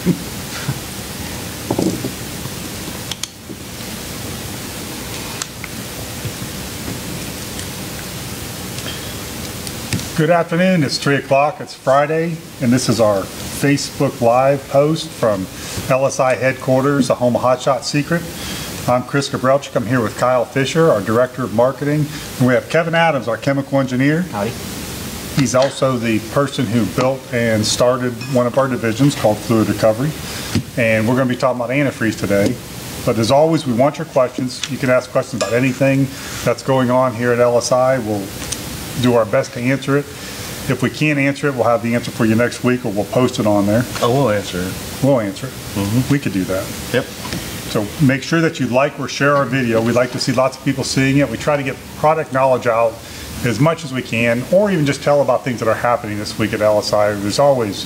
Good afternoon, it's 3 o'clock, it's Friday, and this is our Facebook Live post from LSI headquarters, the home of Hot Shot Secret. I'm Chris Gabrelchik, I'm here with Kyle Fisher, our Director of Marketing, and we have Kevin Adams, our Chemical Engineer. Howdy. He's also the person who built and started one of our divisions called Fluid Recovery. And we're going to be talking about antifreeze today. But as always, we want your questions. You can ask questions about anything that's going on here at LSI. We'll do our best to answer it. If we can't answer it, we'll have the answer for you next week or we'll post it on there. Oh, we'll answer it. We'll answer it. Mm-hmm. We could do that. Yep. So make sure that you like or share our video. We like to see lots of people seeing it. We try to get product knowledge out as much as we can, or even just tell about things that are happening this week at LSI. There's always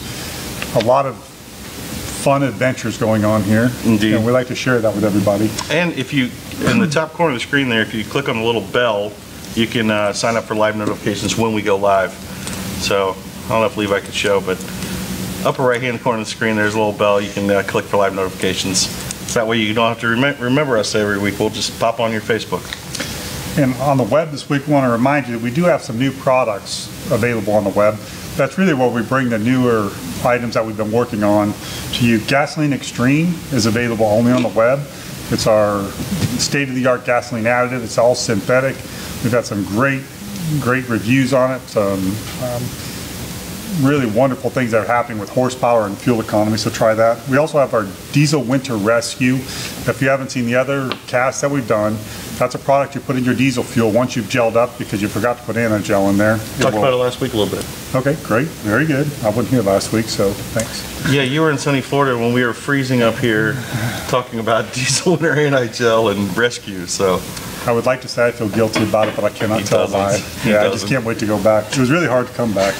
a lot of fun adventures going on here. Indeed. And we like to share that with everybody. And if you, in the top corner of the screen there, if you click on the little bell, you can uh, sign up for live notifications when we go live. So, I don't know if Levi could show, but upper right-hand corner of the screen, there's a little bell. You can uh, click for live notifications. So That way you don't have to rem- remember us every week. We'll just pop on your Facebook. And on the web this week, we want to remind you that we do have some new products available on the web. That's really where we bring the newer items that we've been working on to you. Gasoline Extreme is available only on the web. It's our state-of-the-art gasoline additive. It's all synthetic. We've got some great, great reviews on it. Some um, really wonderful things that are happening with horsepower and fuel economy, so try that. We also have our Diesel Winter Rescue. If you haven't seen the other casts that we've done, that's a product you put in your diesel fuel once you've gelled up because you forgot to put anti-gel in there. Talked about it last week a little bit. Okay, great, very good. I wasn't here last week, so thanks. Yeah, you were in sunny Florida when we were freezing up here talking about diesel winter anti-gel and rescue, so. I would like to say I feel guilty about it, but I cannot He tell a lie. Yeah, I just can't wait to go back. It was really hard to come back.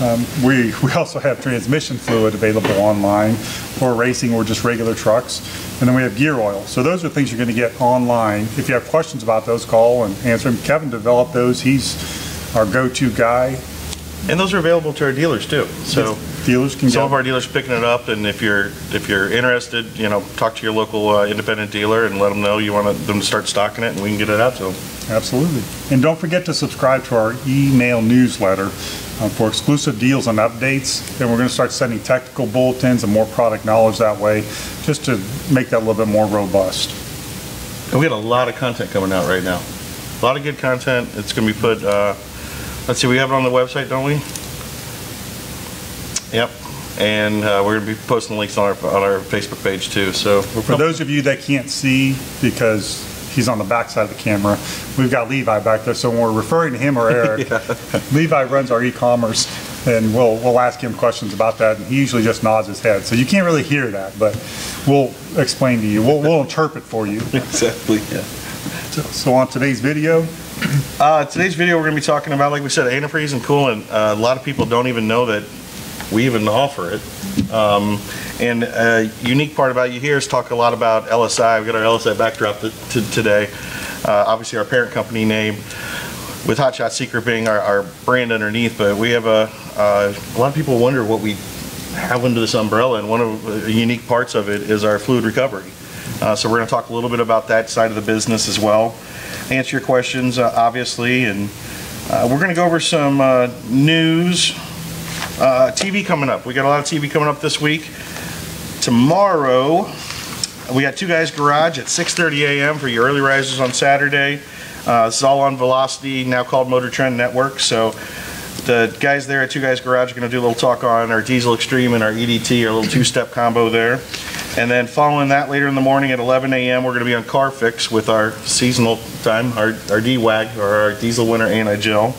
Um, We, we also have transmission fluid available online for racing or just regular trucks. And then we have gear oil. So those are things you're going to get online. If you have questions about those, call and answer them. Kevin developed those. He's our go-to guy. And those are available to our dealers too, so. Dealers can Some of our dealers are picking it up, and if you're, if you're interested, you know, talk to your local uh, independent dealer and let them know you want them to start stocking it, and we can get it out to them. absolutely. And don't forget to subscribe to our email newsletter uh, for exclusive deals and updates. Then we're going to start sending technical bulletins and more product knowledge that way, just to make that a little bit more robust. And we got a lot of content coming out right now. A lot of good content. It's going to be put, uh, let's see, we have it on the website, don't we? Yep. And uh, we're going to be posting links on our, on our Facebook page too, so. For those of you that can't see, because he's on the back side of the camera, we've got Levi back there, so when we're referring to him or Eric, Levi runs our e-commerce, and we'll, we'll ask him questions about that, and he usually just nods his head, so you can't really hear that, but we'll explain to you, we'll, we'll interpret for you. Exactly, yeah. So on today's video, Uh, today's video, we're going to be talking about, like we said, antifreeze and coolant. Uh, a lot of people don't even know that we even offer it. Um, and a unique part about you here is talk a lot about LSI. We've got our LSI backdrop today. Uh, obviously, our parent company name, with Hot Shot Secret being our, our brand underneath. But we have a, a lot of people wonder what we have under this umbrella, and one of the unique parts of it is our fluid recovery. Uh, so we're going to talk a little bit about that side of the business as well. Answer your questions, uh, obviously, and uh, we're going to go over some uh, news. Uh, TV coming up. We got a lot of TV coming up this week. Tomorrow, we got Two Guys Garage at 6:30 a.m. for your early risers on Saturday. Uh, this is all on Velocity, now called Motor Trend Network. So the guys there at Two Guys Garage are going to do a little talk on our Diesel Extreme and our EDT, our little two-step combo there. And then following that, later in the morning at 11 a.m., we're going to be on Car Fix with our seasonal time, our, our D-WAG, or our Diesel Winter Anti-Gel.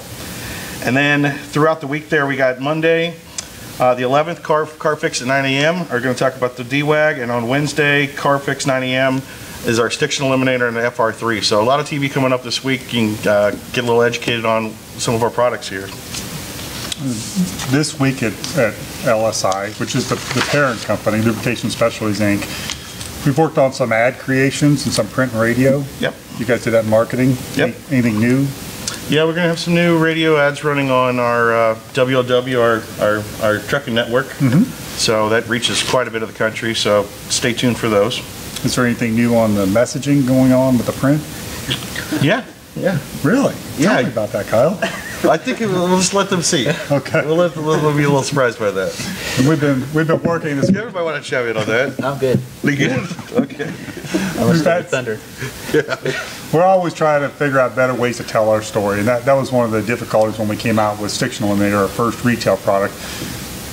And then throughout the week there, we got Monday, uh, the 11th, Car, Car Fix at 9 a.m. are going to talk about the D-WAG. And on Wednesday, Car Fix 9 a.m. is our Stiction Eliminator and the FR3. So a lot of TV coming up this week. You can uh, get a little educated on some of our products here. this week at, at LSI, which is the, the parent company, Lubrication Specialties, Inc., we've worked on some ad creations and some print and radio. Yep. You guys did that marketing? Yep. Anything new? Yeah, we're gonna have some new radio ads running on our uh, WLW, our, our, our trucking network. So that reaches quite a bit of the country, so stay tuned for those. Is there anything new on the messaging going on with the print? Yeah, yeah. Really? Yeah. Tell me about that, Kyle. I think we'll just let them see. Okay. We'll let, we'll be a little surprised by that. And We've been, we've been working this, Everybody want to chime in on that? I'm good. We good? Okay. we've had- Thunder. we're always trying to figure out better ways to tell our story. And that, that was one of the difficulties when we came out with Stiction Eliminator, our first retail product.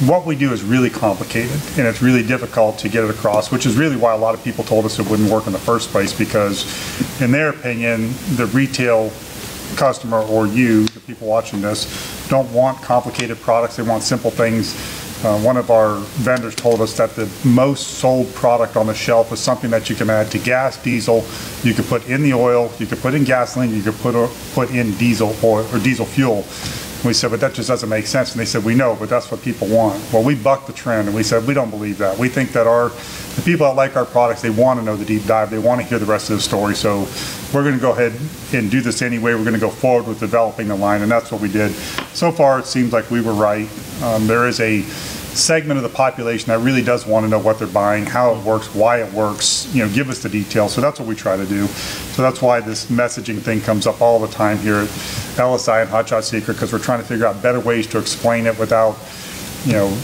What we do is really complicated and it's really difficult to get it across, which is really why a lot of people told us it wouldn't work in the first place because in their opinion, the retail customer or you, the people watching this, don't want complicated products. They want simple things. Uh, one of our vendors told us that the most sold product on the shelf is something that you can add to gas, diesel. You could put in the oil, you could put in gasoline, you could put uh, put in diesel oil or diesel fuel. We said, but that just doesn't make sense. And they said, we know, but that's what people want. Well, we bucked the trend and we said, we don't believe that. We think that our, the people that like our products, they want to know the deep dive. They want to hear the rest of the story. So we're going to go ahead and do this anyway. We're going to go forward with developing the line and that's what we did. So far, it seems like we were right. Um, there is a segment of the population that really does want to know what they're buying, how it works, why it works, you know, give us the details. So that's what we try to do. So that's why this messaging thing comes up all the time here at LSI and Hot Shot Secret, because we're trying to figure out better ways to explain it without, you know,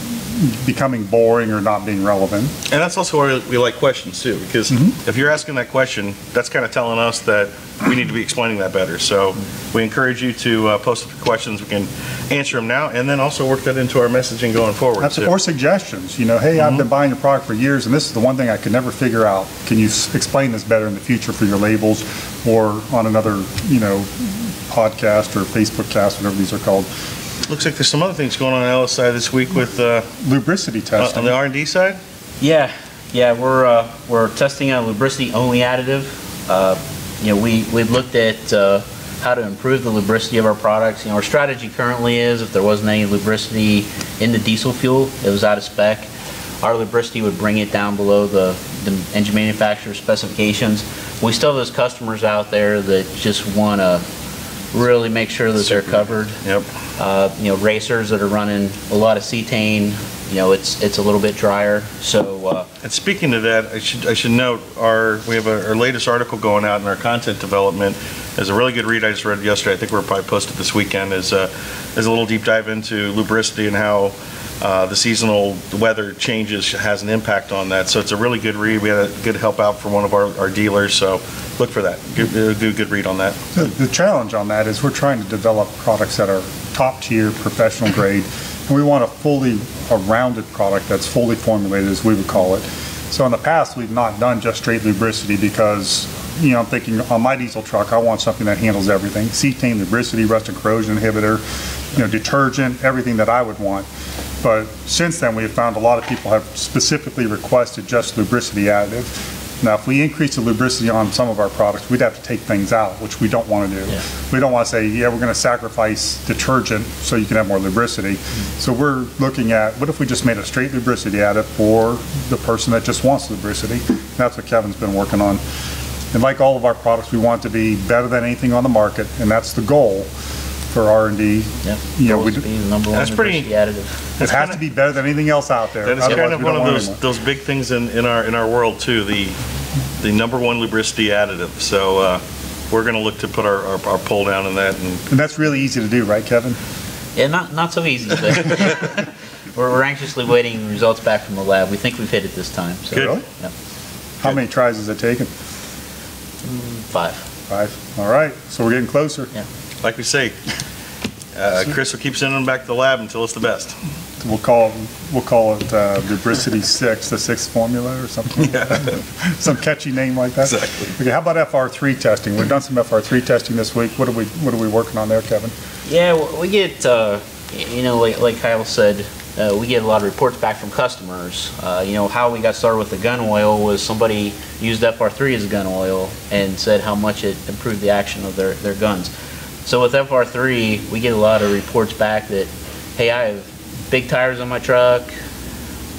becoming boring or not being relevant. And that's also why we like questions too, because if you're asking that question, that's kind of telling us that we need to be explaining that better. So we encourage you to uh, post questions. We can answer them now and then also work that into our messaging going forward That's, too. or suggestions, you know, hey, I've been buying your product for years, and this is the one thing I could never figure out. Can you explain this better in the future for your labels or on another, you know, podcast or Facebook cast, whatever these are called? Looks like there's some other things going on at LSI this week with, uh, Lubricity testing on the R&D side. Yeah, yeah, we're, uh, we're testing a lubricity-only additive. Uh, You know, we, we looked at, uh, how to improve the lubricity of our products. You know, our strategy currently is if there wasn't any lubricity in the diesel fuel, it was out of spec, our lubricity would bring it down below the, the engine manufacturer's specifications. We still have those customers out there that just want to really make sure that they're covered. Yep. Uh, You know, racers that are running a lot of cetane, you know, it's, it's a little bit drier, so, uh, And speaking of that, I should, I should note, our, we have a- our latest article going out in our content development. There's a really good read I just read yesterday, I think we're probably posted this weekend, is, uh, is a little deep dive into lubricity and how uh, the seasonal weather changes has an impact on that. So it's a really good read. We had a good help out from one of our, our dealers, so look for that. Good, uh, good, good read on that. The the challenge on that is we're trying to develop products that are top-tier, professional grade, and we want a fully, a rounded product that's fully formulated, as we would call it. So in the past, we've not done just straight lubricity because, you know, I'm thinking on my diesel truck, I want something that handles everything. Cetane, lubricity, rust and corrosion inhibitor, you know, detergent, everything that I would want. But since then, we have found a lot of people have specifically requested just lubricity additive. Now, if we increase the lubricity on some of our products, we'd have to take things out, which we don't want to do. Yeah. We don't want to say, yeah, we're going to sacrifice detergent so you can have more lubricity. Mm-hmm. So we're looking at, what if we just made a straight lubricity additive for the person that just wants lubricity? That's what Kevin's been working on. And like all of our products, we want to be better than anything on the market, and that's the goal for R and D. yeah. You know, we is to be the number one That's pretty- lubricity additive. It has to be better than anything else out there. That is Otherwise, kind of we one don't of want those, it those big things in, in our, in our world too, the, the number one lubricity additive. So, uh, we're gonna look to put our, our, our pull down in that and. And that's really easy to do, right, Kevin? Yeah, not, not so easy, but we're, we're anxiously waiting results back from the lab. We think we've hit it this time, so. Good. Really? Yeah. How many tries has it taken? Five. Five. All right, so we're getting closer. Yeah. Like we say, uh, Chris will keep sending them back to the lab until it's the best. We'll call, we'll call it uh, lubricity six, the sixth formula or something. Some catchy name like that. Exactly. Okay, how about FR3 testing? We've done some FR3 testing this week. What are we, what are we working on there, Kevin? Yeah, we get, uh, you know, like, like Kyle said, uh, we get a lot of reports back from customers. Uh, you know, how we got started with the gun oil was somebody used FR3 as a gun oil and said how much it improved the action of their, their guns. So with FR3, we get a lot of reports back that, hey, I have big tires on my truck,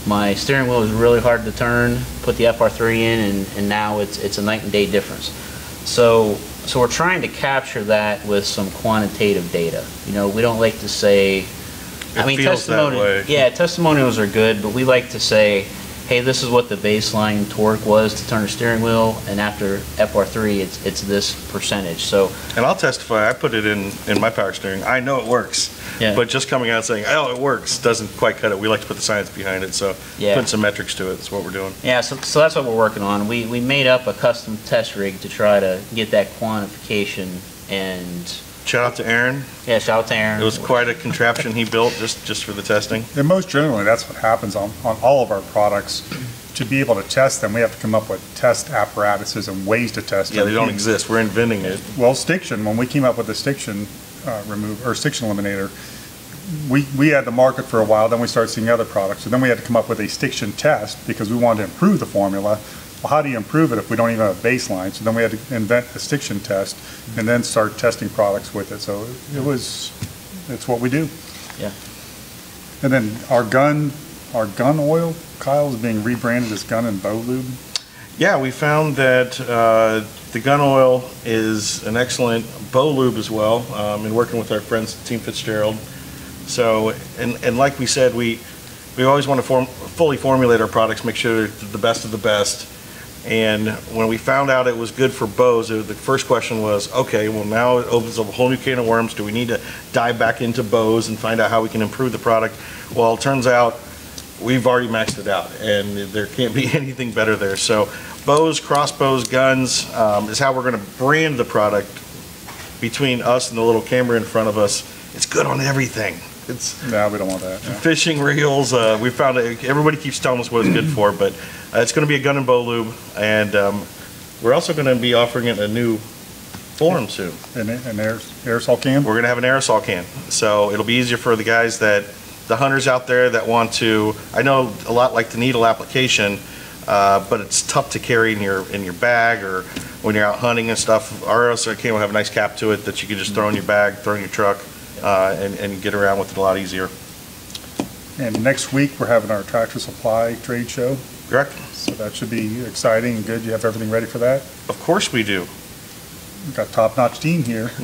my steering wheel is really hard to turn, put the FR3 in, and, and now it's, it's a night and day difference. So so we're trying to capture that with some quantitative data. You know, we don't like to say, I mean, feels that testimony, way. yeah, testimonials are good, but we like to say, hey, this is what the baseline torque was to turn a steering wheel, and after FR3, it's, it's this percentage. So, And I'll testify, I put it in, in my power steering. I know it works. Yeah. But just coming out saying, oh, it works, doesn't quite cut it. We like to put the science behind it, so Yeah. putting some metrics to it is what we're doing. yeah, so, so that's what we're working on. We, we made up a custom test rig to try to get that quantification, and, Shout out to Aaron. yeah, shout out to Aaron. It was quite a contraption he built just, just for the testing. And most generally, that's what happens on, on all of our products. To be able to test them, we have to come up with test apparatuses and ways to test them. Yeah, they don't exist. We're inventing it. Well, stiction, when we came up with the stiction uh, remove, or stiction eliminator, we, we had the market for a while, then we started seeing other products. So then we had to come up with a stiction test because we wanted to improve the formula. Well, how do you improve it if we don't even have a baseline? So then we had to invent a stiction test and then start testing products with it. So it was, it's what we do. Yeah. And then our gun, our gun oil, Kyle, is being rebranded as Gun and Bow Lube. Yeah, we found that uh, the gun oil is an excellent bow lube as well, um, in working with our friends Team Fitzgerald. So, and, and like we said, we, we always want to form, fully formulate our products, make sure they're the best of the best. And when we found out it was good for bows, uh, the first question was, okay, well now it opens up a whole new can of worms. Do we need to dive back into bows and find out how we can improve the product? Well, it turns out we've already maxed it out and there can't be anything better there. So bows, crossbows, guns um, is how we're going to brand the product between us and the little camera in front of us. It's good on everything. It's No, we don't want that. yeah. fishing reels. Uh, we found it, everybody keeps telling us what it's good for, but uh, it's going to be a gun and bow lube, and um, we're also going to be offering it a new form soon. And, and there's aerosol can? We're going to have an aerosol can, so it'll be easier for the guys that the hunters out there that want to. I know a lot like the needle application, uh, but it's tough to carry in your in your bag or when you're out hunting and stuff. Our aerosol can will have a nice cap to it that you can just throw in your bag, throw in your truck, uh, and and get around with it a lot easier. And next week, we're having our Tractor Supply trade show, Correct? so that should be exciting and good. You have everything ready for that? Of course we do. We've got top-notch team here.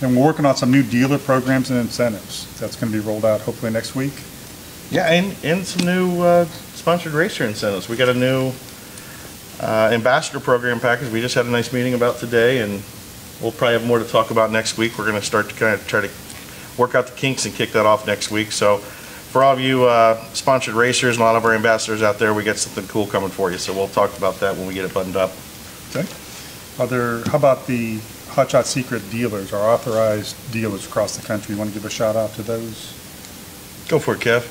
And we're working on some new dealer programs and incentives. That's going to be rolled out hopefully next week. Yeah, and, and some new uh, sponsored racer incentives. We got a new uh, ambassador program package we just had a nice meeting about today, and we'll probably have more to talk about next week. We're going to start to kind of try to work out the kinks and kick that off next week. So for all of you uh, sponsored racers and a lot of our ambassadors out there, we got something cool coming for you. So we'll talk about that when we get it buttoned up. Okay? Are there, how about the Hot Shot Secret dealers, our authorized dealers across the country? You want to give a shout out to those? Go for it, Kev.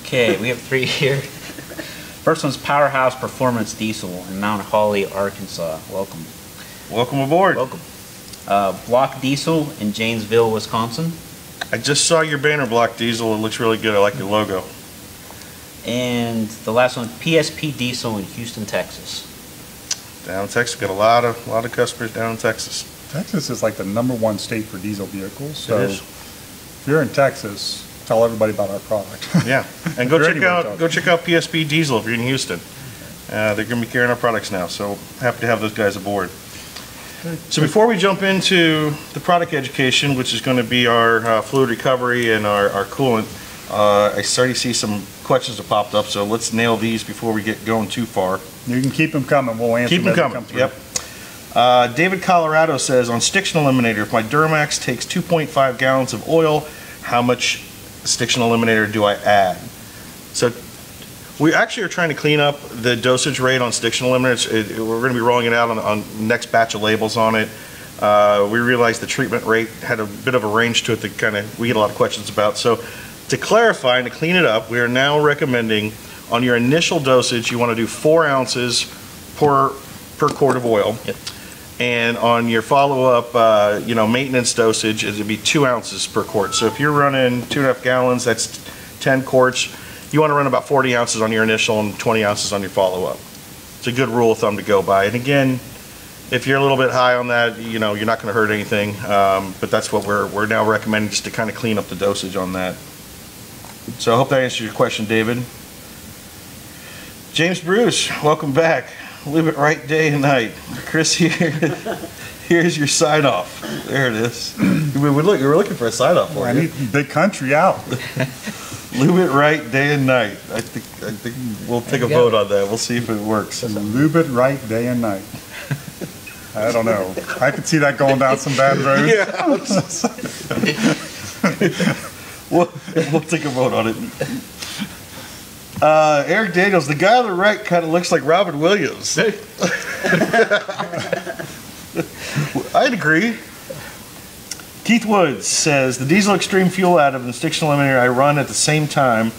Okay, we have three here. First one's Powerhouse Performance Diesel in Mount Holly, Arkansas. Welcome. Welcome aboard. Welcome. Uh, Block Diesel in Janesville, Wisconsin. I just saw your banner block diesel. It looks really good. I like your logo. And the last one, PSP Diesel in Houston, Texas. Down in Texas, got a lot of, a lot of customers down in Texas. Texas is like the number one state for diesel vehicles, so It is. if you're in Texas, tell everybody about our product. Yeah, and go check out, go check out PSP Diesel if you're in Houston. Uh, they're gonna be carrying our products now, so happy to have those guys aboard. So before we jump into the product education, which is gonna be our uh, fluid recovery and our, our coolant, uh, I to see some questions have popped up, so let's nail these before we get going too far. You can keep them coming, we'll answer Keep them them as they coming, come yep. Uh, David Colorado says, on Stiction Eliminator, if my Duramax takes 2.5 gallons of oil, how much Stiction Eliminator do I add? So we actually are trying to clean up the dosage rate on Stiction Eliminator. It- it- We're going to be rolling it out on, on next batch of labels on it. Uh, we realized the treatment rate had a bit of a range to it that kind of, we get a lot of questions about. So to clarify and to clean it up, we are now recommending on your initial dosage, you want to do four ounces per, per quart of oil. Yep. And on your follow-up, uh, you know, maintenance dosage, it'd be two ounces per quart. So if you're running two and a half gallons, that's 10 quarts. You want to run about 40 ounces on your initial and 20 ounces on your follow-up. It's a good rule of thumb to go by. And again, if you're a little bit high on that, you know, you're not going to hurt anything. Um, but that's what we're, we're now recommending just to kind of clean up the dosage on that. So I hope that answers your question, David. James Bruce, welcome back. Live it right day and night. Chris, here, here's your sign off. There it is. We were looking, we were looking for a sign off for I you. need big country out. Lube it right day and night. I think, I think we'll take a go. vote on that. We'll see if it works. Lube it right day and night. I don't know. I could see that going down some bad roads. Yeah. We'll, we'll take a vote on it. Uh, Eric Daniels, the guy on the right kind of looks like Robin Williams. I'd agree. Keith Woods says the diesel extreme fuel additive and the stiction eliminator I run at the same time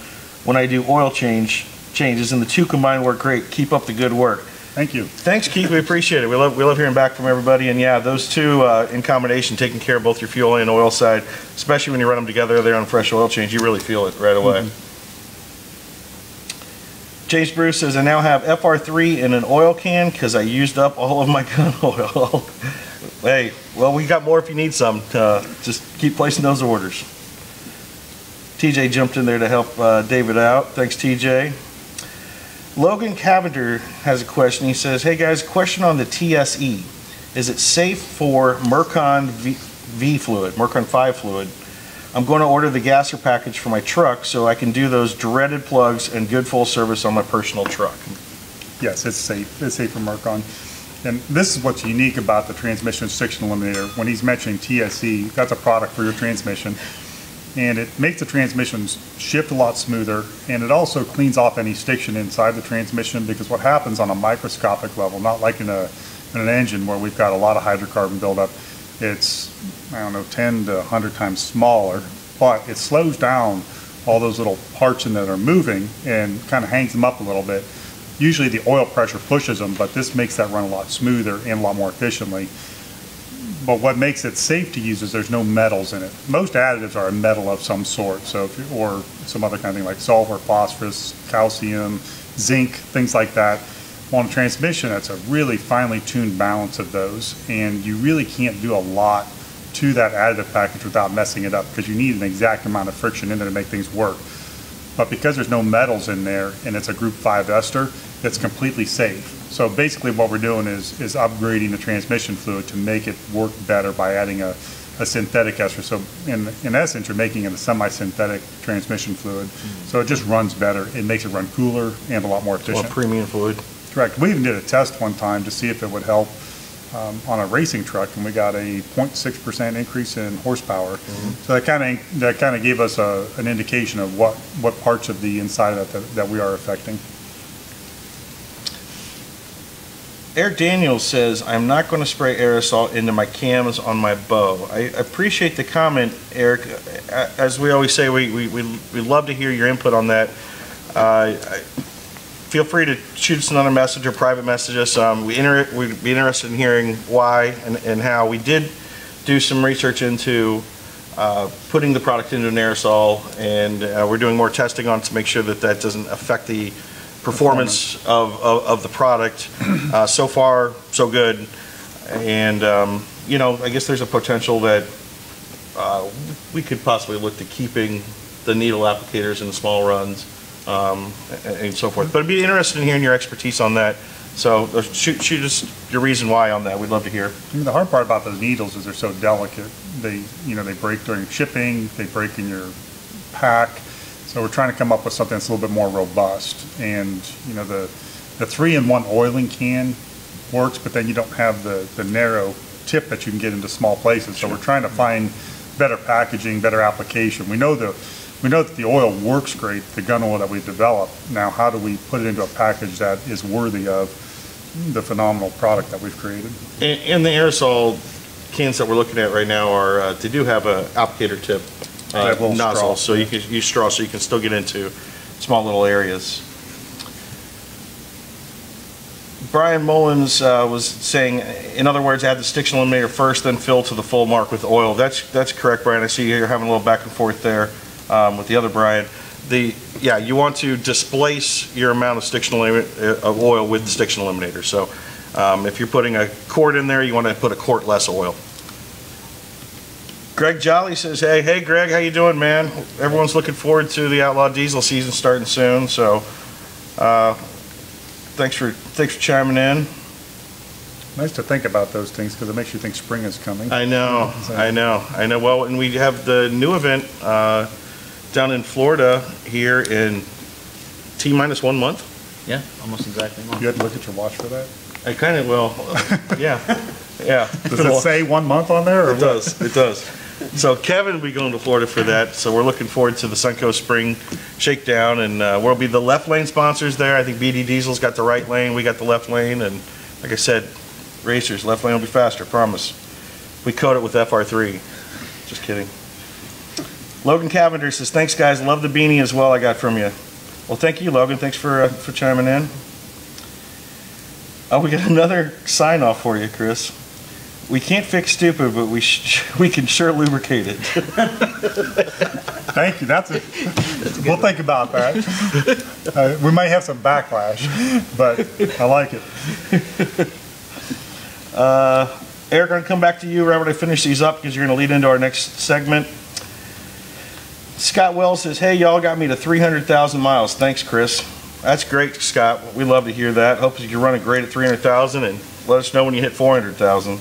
when I do oil change changes, and the two combined work great. Keep up the good work. Thank you. Thanks, Keith. We appreciate it. We love we love hearing back from everybody. And yeah, those two uh, in combination, taking care of both your fuel and oil side, especially when you run them together there on fresh oil change, you really feel it right away. James Bruce says, I now have FR3 in an oil can because I used up all of my gun oil. hey, well, we got more if you need some. Uh, just keep placing those orders. TJ jumped in there to help uh, David out. Thanks, TJ. Logan Cavender has a question. He says, Hey guys, question on the TSE. Is it safe for Mercon v, v fluid, Mercon 5 fluid? I'm going to order the gasser package for my truck so I can do those dreaded plugs and good full service on my personal truck. Yes, it's safe. It's safe for Mercon. And this is what's unique about the transmission stiction eliminator. When he's mentioning TSE, that's a product for your transmission. And it makes the transmissions shift a lot smoother, and it also cleans off any stiction inside the transmission, because what happens on a microscopic level, not like in a, in an engine where we've got a lot of hydrocarbon buildup, it's, I don't know, 10 to 100 times smaller, but it slows down all those little parts in that are moving and kind of hangs them up a little bit. Usually the oil pressure pushes them, but this makes that run a lot smoother and a lot more efficiently. But what makes it safe to use is there's no metals in it. Most additives are a metal of some sort, so you- or some other kind of thing like sulfur, phosphorus, calcium, zinc, things like that. On a transmission, that's a really finely tuned balance of those, and you really can't do a lot to that additive package without messing it up because you need an exact amount of friction in there to make things work. But because there's no metals in there and it's a Group 5 ester, it's completely safe. So basically what we're doing is, is upgrading the transmission fluid to make it work better by adding a, a synthetic ester. So in, in essence, you're making it a semi-synthetic transmission fluid. Mm-hmm. So it just runs better. It makes it run cooler and a lot more efficient. premium fluid. Correct. We even did a test one time to see if it would help um, on a racing truck, and we got a 0.6% increase in horsepower. So that kind of, that kind of gave us a, an indication of what, what parts of the inside of that, that we are affecting. Eric Daniels says, I'm not going to spray aerosol into my cams on my bow. I appreciate the comment, Eric. As we always say, we, we, we we love to hear your input on that. Uh, I- Feel free to shoot us another message or private message us. Um, we inter- we'd be interested in hearing why and, and how. We did do some research into uh, putting the product into an aerosol, and uh, we're doing more testing on it to make sure that that doesn't affect the performance of, of, of the product. Uh, so far, so good. And, um, you know, I guess there's a potential that uh, we could possibly look to keeping the needle applicators in small runs um, and, and so forth. But I'd be interested in hearing your expertise on that. So uh, shoot, shoot us your reason why on that. We'd love to hear. I mean, the hard part about those needles is they're so delicate. They, you know, they break during shipping, they break in your pack. So we're trying to come up with something that's a little bit more robust. And, you know, the, the three-in-one oiling can works, but then you don't have the, the narrow tip that you can get into small places. So we're trying to find better packaging, better application. We know the, we know that the oil works great, the gun oil that we've developed. Now, how do we put it into a package that is worthy of the phenomenal product that we've created? And, and the aerosol cans that we're looking at right now are, uh, they do have a applicator tip uh, nozzle, straws, so you can use straw, so you can still get into small little areas. Brian Mullins uh, was saying, in other words, add the stiction eliminator first, then fill to the full mark with oil. That's that's correct, Brian. I see you're having a little back and forth there um, with the other Brian. The yeah, you want to displace your amount of stiction of oil with the stiction eliminator. So um, if you're putting a quart in there, you want to put a quart less oil. Greg Jolly says, "Hey, hey, Greg, how you doing, man? Everyone's looking forward to the Outlaw Diesel season starting soon. So, uh, thanks for, thanks for chiming in. Nice to think about those things because it makes you think spring is coming. I know, I know, I know. Well, and we have the new event uh, down in Florida here in T minus one month. Yeah, almost exactly. a month. You had to look at your watch for that? I kind of, well, yeah, yeah. Does it say one month on there or It what? does, it does. So Kevin will be going to Florida for that, so we're looking forward to the Suncoast Spring Shakedown, and uh, we'll be the left lane sponsors there. I think BD Diesel's got the right lane, we got the left lane, and like I said, racers, left lane will be faster, promise. We code it with FR3. Just kidding. Logan Cavender says, thanks, guys, love the beanie as well I got from you. Well, thank you, Logan, thanks for, uh, for chiming in. Oh, we got another sign off for you, Chris. We can't fix stupid, but we sh- we can sure lubricate it. Thank you, that's it. We'll think about that. Uh, We may have some backlash, but I like it. Uh, Eric, I'm gonna come back to you right when I finish these up because you're gonna lead into our next segment. Scott Wells says, "Hey, y'all got me to 300,000 miles. Thanks, Chris. That's great, Scott. We love to hear that. Hope you're running great at 300,000 and let us know when you hit 400,000."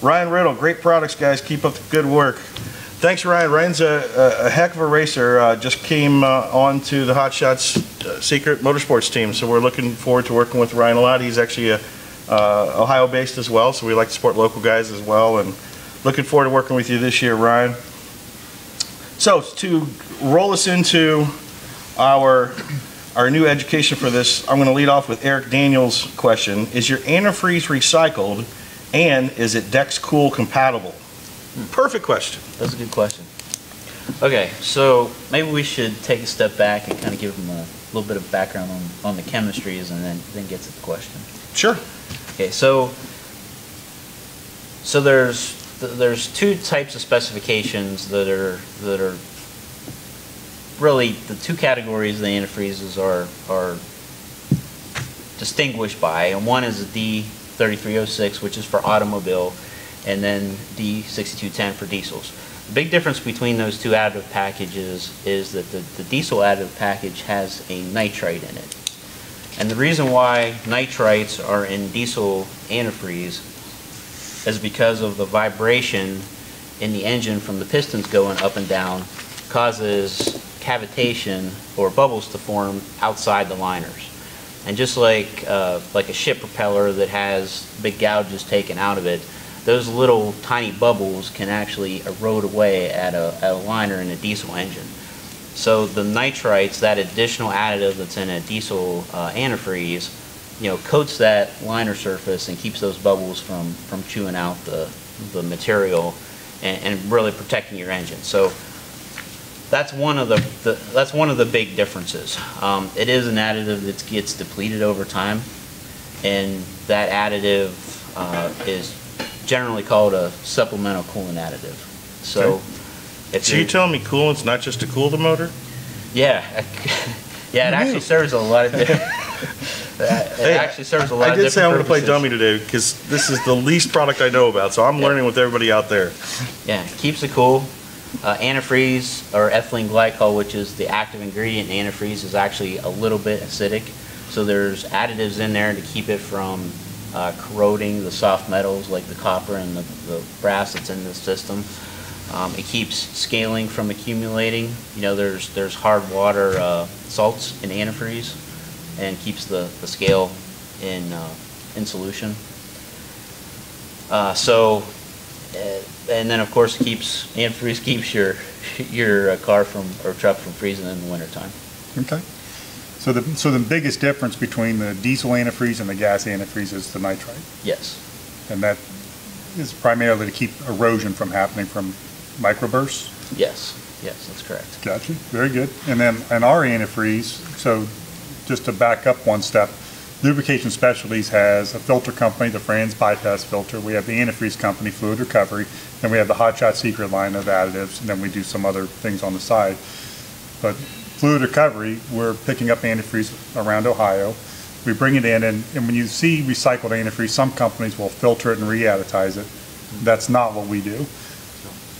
Ryan Riddle, great products, guys. Keep up the good work. Thanks, Ryan. Ryan's a, a, a heck of a racer. Uh, just came uh, on to the Hot Shots uh, Secret Motorsports team, so we're looking forward to working with Ryan a lot. He's actually a uh, Ohio-based as well, so we like to support local guys as well. And looking forward to working with you this year, Ryan. So to roll us into our our new education for this, I'm going to lead off with Eric Daniels' question: Is your antifreeze recycled, and is it Dex Cool compatible? Perfect question. That's a good question. Okay, so maybe we should take a step back and kind of give them a little bit of background on, on the chemistries and then, then get to the question. Sure. Okay, so so there's there's two types of specifications that are that are really the two categories the antifreezes are are distinguished by, and one is the D3306, which is for automobile, and then D6210 for diesels. The big difference between those two additive packages is that the, the diesel additive package has a nitrite in it. And the reason why nitrites are in diesel antifreeze is because of the vibration in the engine from the pistons going up and down causes cavitation or bubbles to form outside the liners. And just like uh, like a ship propeller that has big gouges taken out of it, those little tiny bubbles can actually erode away at a, at a liner in a diesel engine. So the nitrites, that additional additive that's in a diesel uh, antifreeze, you know, coats that liner surface and keeps those bubbles from, from chewing out the, the material and, and really protecting your engine. So that's one of the, the that's one of the big differences. Um, it is an additive that gets depleted over time, and that additive uh, is generally called a supplemental coolant additive. So, if So you you're- telling me coolant's not just to cool the motor? yeah, yeah, it actually serves a lot of. di- it Hey, actually serves a lot I did say I'm going to play dummy today because this is the least product I know about, so I'm Yeah. learning with everybody out there. Yeah, keeps it cool. Uh, antifreeze or ethylene glycol, which is the active ingredient in antifreeze, is actually a little bit acidic. So there's additives in there to keep it from uh, corroding the soft metals like the copper and the, the brass that's in the system. Um, it keeps scaling from accumulating. You know, there's there's hard water uh, salts in antifreeze, and keeps the, the scale in uh, in solution. Uh, so uh, and then of course it keeps antifreeze keeps your your uh, car from or truck from freezing in the wintertime. Okay. So the, so the biggest difference between the diesel antifreeze and the gas antifreeze is the nitrite. Yes. And that is primarily to keep erosion from happening from microbursts. Yes. Yes, that's correct. Gotcha, very good. And then in our antifreeze, so just to back up one step, Lubrication Specialties has a filter company, the Frantz Bypass Filter. We have the antifreeze company, Fluid Recovery. Then we have the Hot Shot Secret line of additives, and then we do some other things on the side. But Fluid Recovery, we're picking up antifreeze around Ohio. We bring it in, and, and when you see recycled antifreeze, some companies will filter it and re-additize it. That's not what we do.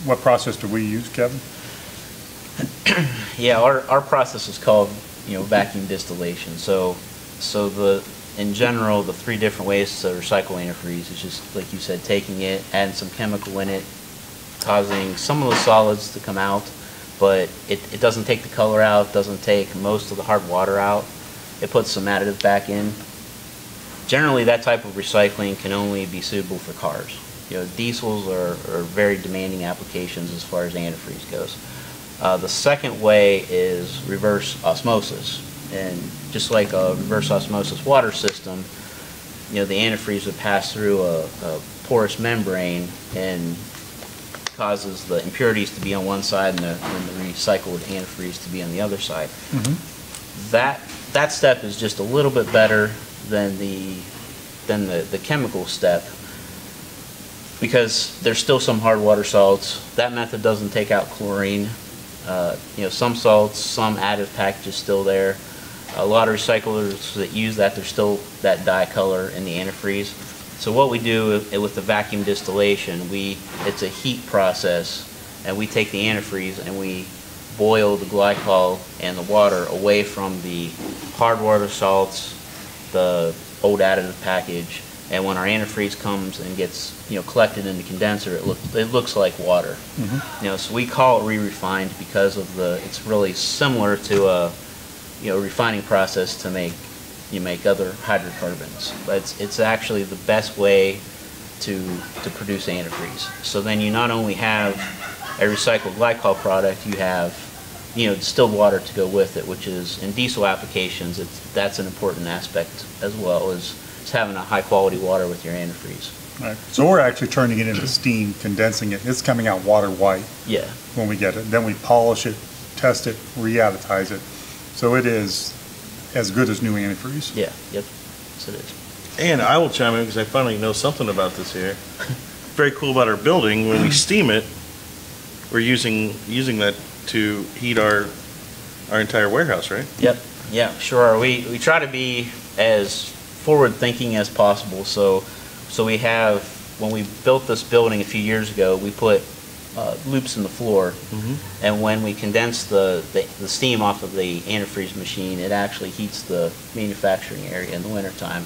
What process do we use, Kevin? Yeah, our, our process is called, you know, vacuum distillation. So So the, in general, the three different ways to recycle antifreeze is just, like you said, taking it, adding some chemical in it, causing some of the solids to come out, but it, it doesn't take the color out, doesn't take most of the hard water out. It puts some additive back in. Generally, that type of recycling can only be suitable for cars. You know, diesels are, are very demanding applications as far as antifreeze goes. Uh, the second way is reverse osmosis. And just like a reverse osmosis water system, you know, the antifreeze would pass through a, a porous membrane and causes the impurities to be on one side and the, and the recycled antifreeze to be on the other side. That, that step is just a little bit better than the, than the, the chemical step because there's still some hard water salts. That method doesn't take out chlorine. Uh, You know, some salts, some additive packages still there. A lot of recyclers that use that, there's still that dye color in the antifreeze. So what we do with the vacuum distillation, we, it's a heat process, and we take the antifreeze and we boil the glycol and the water away from the hard water salts, the old additive package, and when our antifreeze comes and gets, you know, collected in the condenser, it looks, it looks like water. Mm-hmm. You know, so we call it re-refined because of the, it's really similar to a, you know, refining process to make, you make other hydrocarbons. But it's, it's actually the best way to, to produce antifreeze. So then you not only have a recycled glycol product, you have, you know, distilled water to go with it, which is, in diesel applications, it's, that's an important aspect as well, is having a high-quality water with your antifreeze. Right. So we're actually turning it into steam, condensing it. It's coming out water white Yeah, when we get it. Then we polish it, test it, re-additize it. So it is as good as new antifreeze. yeah, yep, yes it is. And I will chime in because I finally know something about this here. Very cool about our building, when we steam it, we're using, using that to heat our, our entire warehouse, right? Yep, yeah, sure are. We, we try to be as forward-thinking as possible, so, so we have, when we built this building a few years ago, we put uh, loops in the floor, Mhm. and when we condense the, the the steam off of the antifreeze machine, it actually heats the manufacturing area in the wintertime.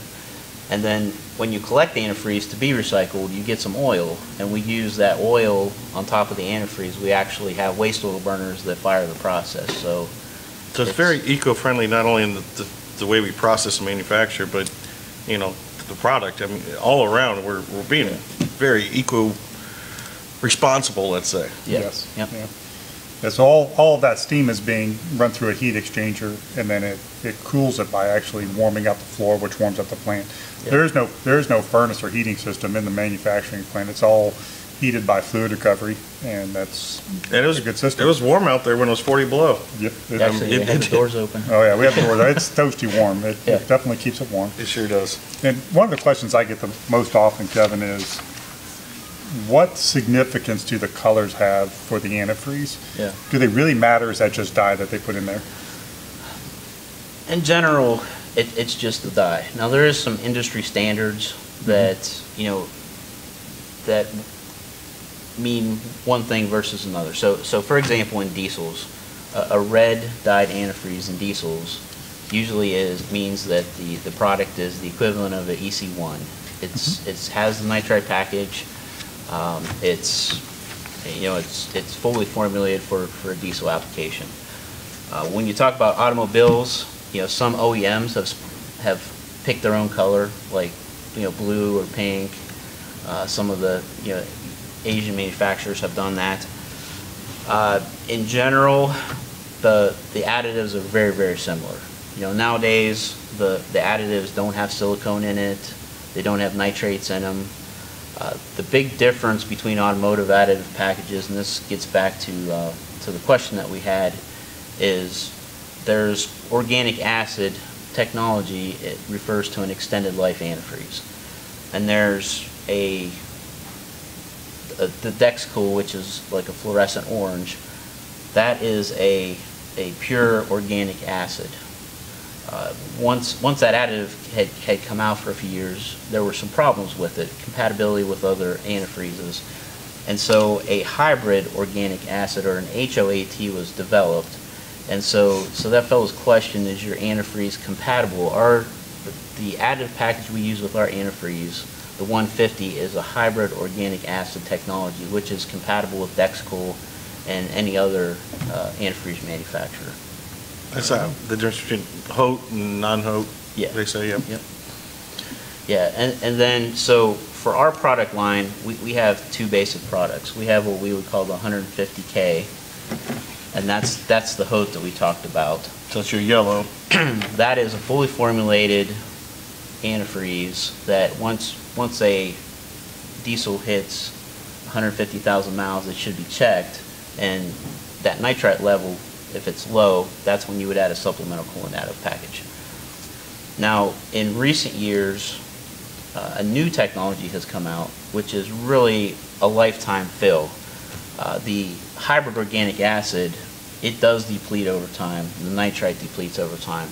And then when you collect the antifreeze to be recycled, you get some oil, and we use that oil on top of the antifreeze. We actually have waste oil burners that fire the process, so So it's very eco-friendly, not only in the, the, the way we process and manufacture, but, you know, the product. I mean, all around, we're, we're being very eco-responsible, let's say. Yeah, Yes. yep. Yeah. Yeah, so all, all of that steam is being run through a heat exchanger, and then it, it cools it by actually warming up the floor, which warms up the plant. Yeah. There is no, there is no furnace or heating system in the manufacturing plant. It's all heated by fluid recovery, and that's, And it was, a good system. it was warm out there when it was 40 below. yep. it- Actually, it- they had the doors open. Oh, yeah, we have doors. It's toasty warm. It Yeah. it definitely keeps it warm. It sure does. And one of the questions I get the most often, Kevin, is what significance do the colors have for the antifreeze? Yeah. Do they really matter? Is that just dye that they put in there? In general, it, it's just the dye. Now, there is some industry standards that, you know, that mean one thing versus another. So, so for example, in diesels, a, a red dyed antifreeze in diesels usually is, means that the, the product is the equivalent of an EC1. It's, it's, has the nitrite package, um, it's, you know, it's, it's fully formulated for, for a diesel application. Uh, When you talk about automobiles, you know, some OEMs have, have picked their own color, like, you know, blue or pink. Uh, Some of the, you know, Asian manufacturers have done that. Uh, In general, the, the additives are very, very similar. You know, nowadays, the, the additives don't have silicone in it, they don't have nitrates in them. Uh, The big difference between automotive additive packages, and this gets back to, uh, to the question that we had, is there's organic acid technology, it refers to an extended life antifreeze. And there's a, a- the Dexcool, which is like a fluorescent orange, that is a, a pure organic acid. Uh, Once, once that additive had, had come out for a few years, there were some problems with it, compatibility with other antifreezes. And so a hybrid organic acid, or an HOAT, was developed. And so, so that fellow's question, is your antifreeze compatible? Are, the additive package we use with our antifreeze, the 150, is a hybrid organic acid technology, which is compatible with Dexcool and any other uh, antifreeze manufacturer. That's uh, the difference between HOAT and non-HOAT, Yeah. they say, yeah. Yep. Yeah, and, and then, so for our product line, we, we have two basic products. We have what we would call the 150K, and that's, that's the HOAT that we talked about. So it's your yellow. That is a fully formulated antifreeze that once, once a diesel hits 150,000 miles, it should be checked, and that nitrite level, if it's low, that's when you would add a supplemental coolant additive package. Now, in recent years, uh, a new technology has come out, which is really a lifetime fill. Uh, The hybrid organic acid, it does deplete over time, the nitrite depletes over time.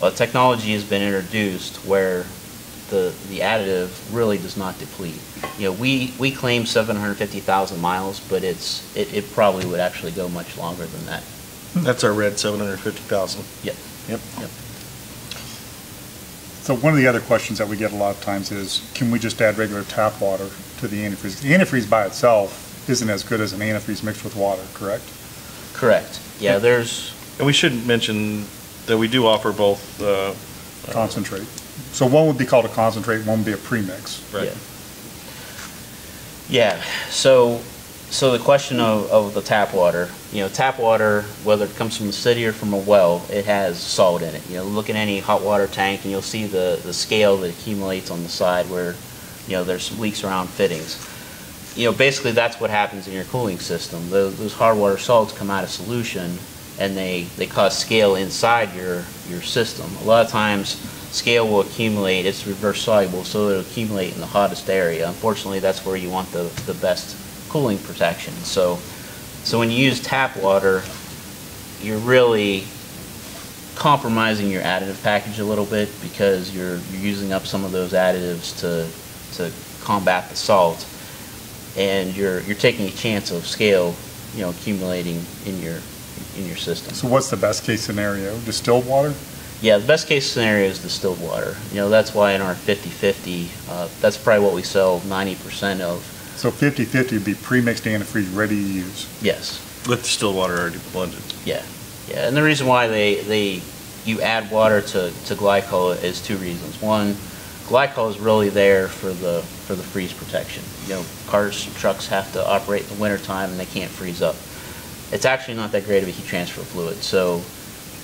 Well, technology has been introduced where the, the additive really does not deplete. You know, we, we claim 750,000 miles, but it's, it, it probably would actually go much longer than that. That's our red 750,000. Yep. Yep. Yep. So one of the other questions that we get a lot of times is, can we just add regular tap water to the antifreeze? The antifreeze by itself isn't as good as an antifreeze mixed with water, correct? Correct. Yeah, there's, And we should mention that we do offer both, uh, Concentrate. So one would be called a concentrate, one would be a premix. right, Yeah. Yeah, so, so the question of, of the tap water, you know, tap water, whether it comes from the city or from a well, it has salt in it. You know, look at any hot water tank and you'll see the, the scale that accumulates on the side where, you know, there's leaks around fittings. You know, basically that's what happens in your cooling system. Those, those hard water salts come out of solution and they, they cause scale inside your, your system. A lot of times, scale will accumulate, it's reverse soluble, so it'll accumulate in the hottest area. Unfortunately, that's where you want the, the best cooling protection. So, so when you use tap water, you're really compromising your additive package a little bit because you're, you're using up some of those additives to, to combat the salt. And you're, you're taking a chance of scale, you know, accumulating in your, in your system. So what's the best case scenario? Distilled water? Yeah, the best case scenario is distilled water. You know, that's why in our 50/50, uh, that's probably what we sell 90% of. So 50/50 would be premixed antifreeze ready to use. Yes, with distilled water already blended. yeah, yeah. And the reason why they, they, you add water to, to glycol is two reasons. One, glycol is really there for the, for the freeze protection. You know, cars, trucks have to operate in the wintertime and they can't freeze up. It's actually not that great of a heat transfer fluid, so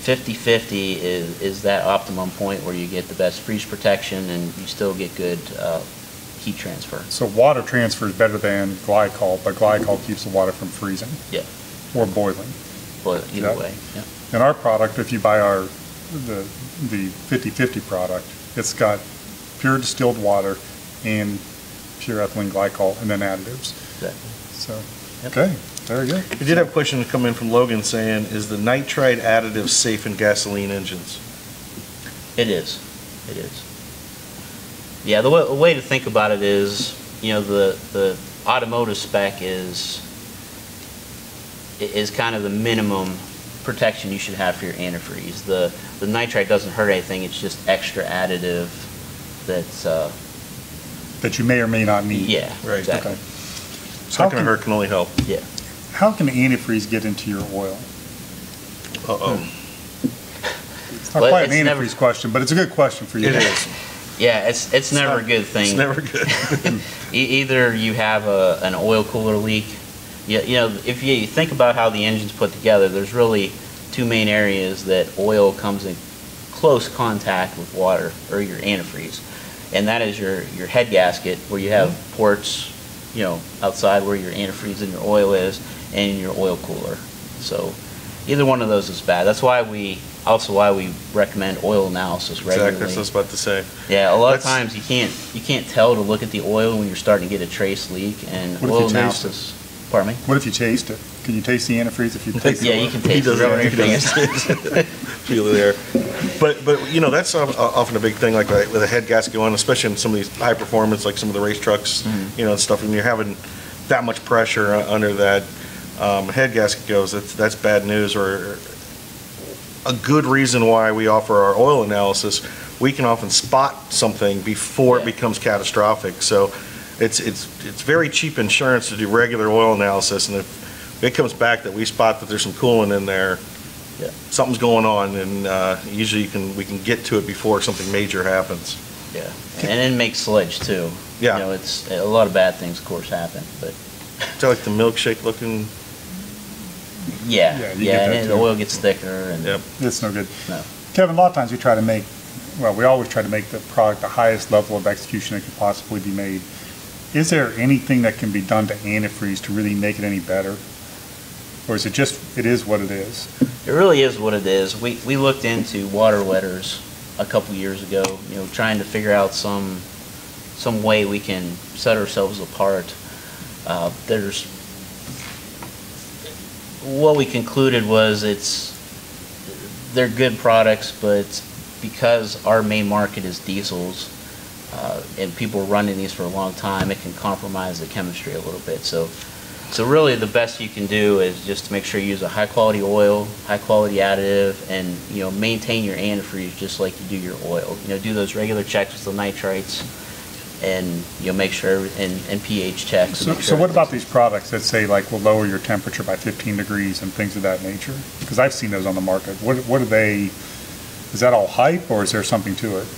50/50 is, is that optimum point where you get the best freeze protection and you still get good uh, heat transfer. So water transfer is better than glycol, but glycol keeps the water from freezing. Yeah. Or boiling. But either Yeah. way, yeah. In our product, if you buy our, the, the 50/50 product, it's got pure distilled water and pure ethylene glycol and then additives. Exactly. So, Yep. okay, very good. We did have a question come in from Logan saying, is the nitrite additive safe in gasoline engines? It is. It is. Yeah, the way, the way to think about it is, you know, the, the automotive spec is, is kind of the minimum protection you should have for your antifreeze. The, the nitrite doesn't hurt anything, it's just extra additive that's, uh, That you may or may not need. yeah, Right, exactly. Okay. It's How not gonna can- hurt, can only help. Yeah. How can antifreeze get into your oil? Uh-oh. It's not Well, quite an it's never- antifreeze question, but it's a good question for you. It is. Yeah, it's, it's never a good thing. It's never good. Either you have a, an oil cooler leak, you, you know, if you think about how the engine's put together, there's really two main areas that oil comes in close contact with water, or your antifreeze. And that is your, your head gasket, where you have mm-hmm. ports, you know, outside where your antifreeze and your oil is, and your oil cooler. So either one of those is bad. That's why we, also why we recommend oil analysis regularly. Exactly, that's what I was about to say. Yeah, a lot of times you can't, you can't tell to look at the oil when you're starting to get a trace leak and What if you oil taste it? analysis. Pardon me? What if you taste it? Can you taste the antifreeze if you taste the Yeah, oil? you can He taste it. does Rub it on your he does fingers. Feel it there. But, but, you know, that's often a big thing, like uh, with a head gasket on, especially in some of these high performance, like some of the race trucks, Mm-hmm. you know, and stuff, and you're having that much pressure under that um, head gasket goes, that's, that's bad news, or a good reason why we offer our oil analysis. We can often spot something before it becomes catastrophic. So it's, it's, it's very cheap insurance to do regular oil analysis. And if it comes back that we spot that there's some coolant in there, Yeah. something's going on, and uh, usually you can, we can get to it before something major happens. Yeah, and it makes sludge too. Yeah. You know, it's, a lot of bad things, of course, happen, but, Is that like the milkshake looking? Yeah, Yeah, yeah, and then the oil gets thicker and. Yep. It's no good. No. Kevin, a lot of times we try to make, well, we always try to make the product the highest level of execution that can possibly be made. Is there anything that can be done to antifreeze to really make it any better? Or is it just, it is what it is? It really is what it is. We, we looked into water wetters a couple years ago, you know, trying to figure out some, some way we can set ourselves apart. Uh, there's, what we concluded was it's, they're good products, but because our main market is diesels, uh, and people are running these for a long time, it can compromise the chemistry a little bit. So, so really the best you can do is just to make sure you use a high quality oil, high quality additive, and, you know, maintain your antifreeze just like you do your oil. You know, do those regular checks with the nitrites and, you know, make sure, and, and pH checks. So, make so what about these products that say like will lower your temperature by 15 degrees and things of that nature? Because I've seen those on the market. What, what are they, is that all hype or is there something to it?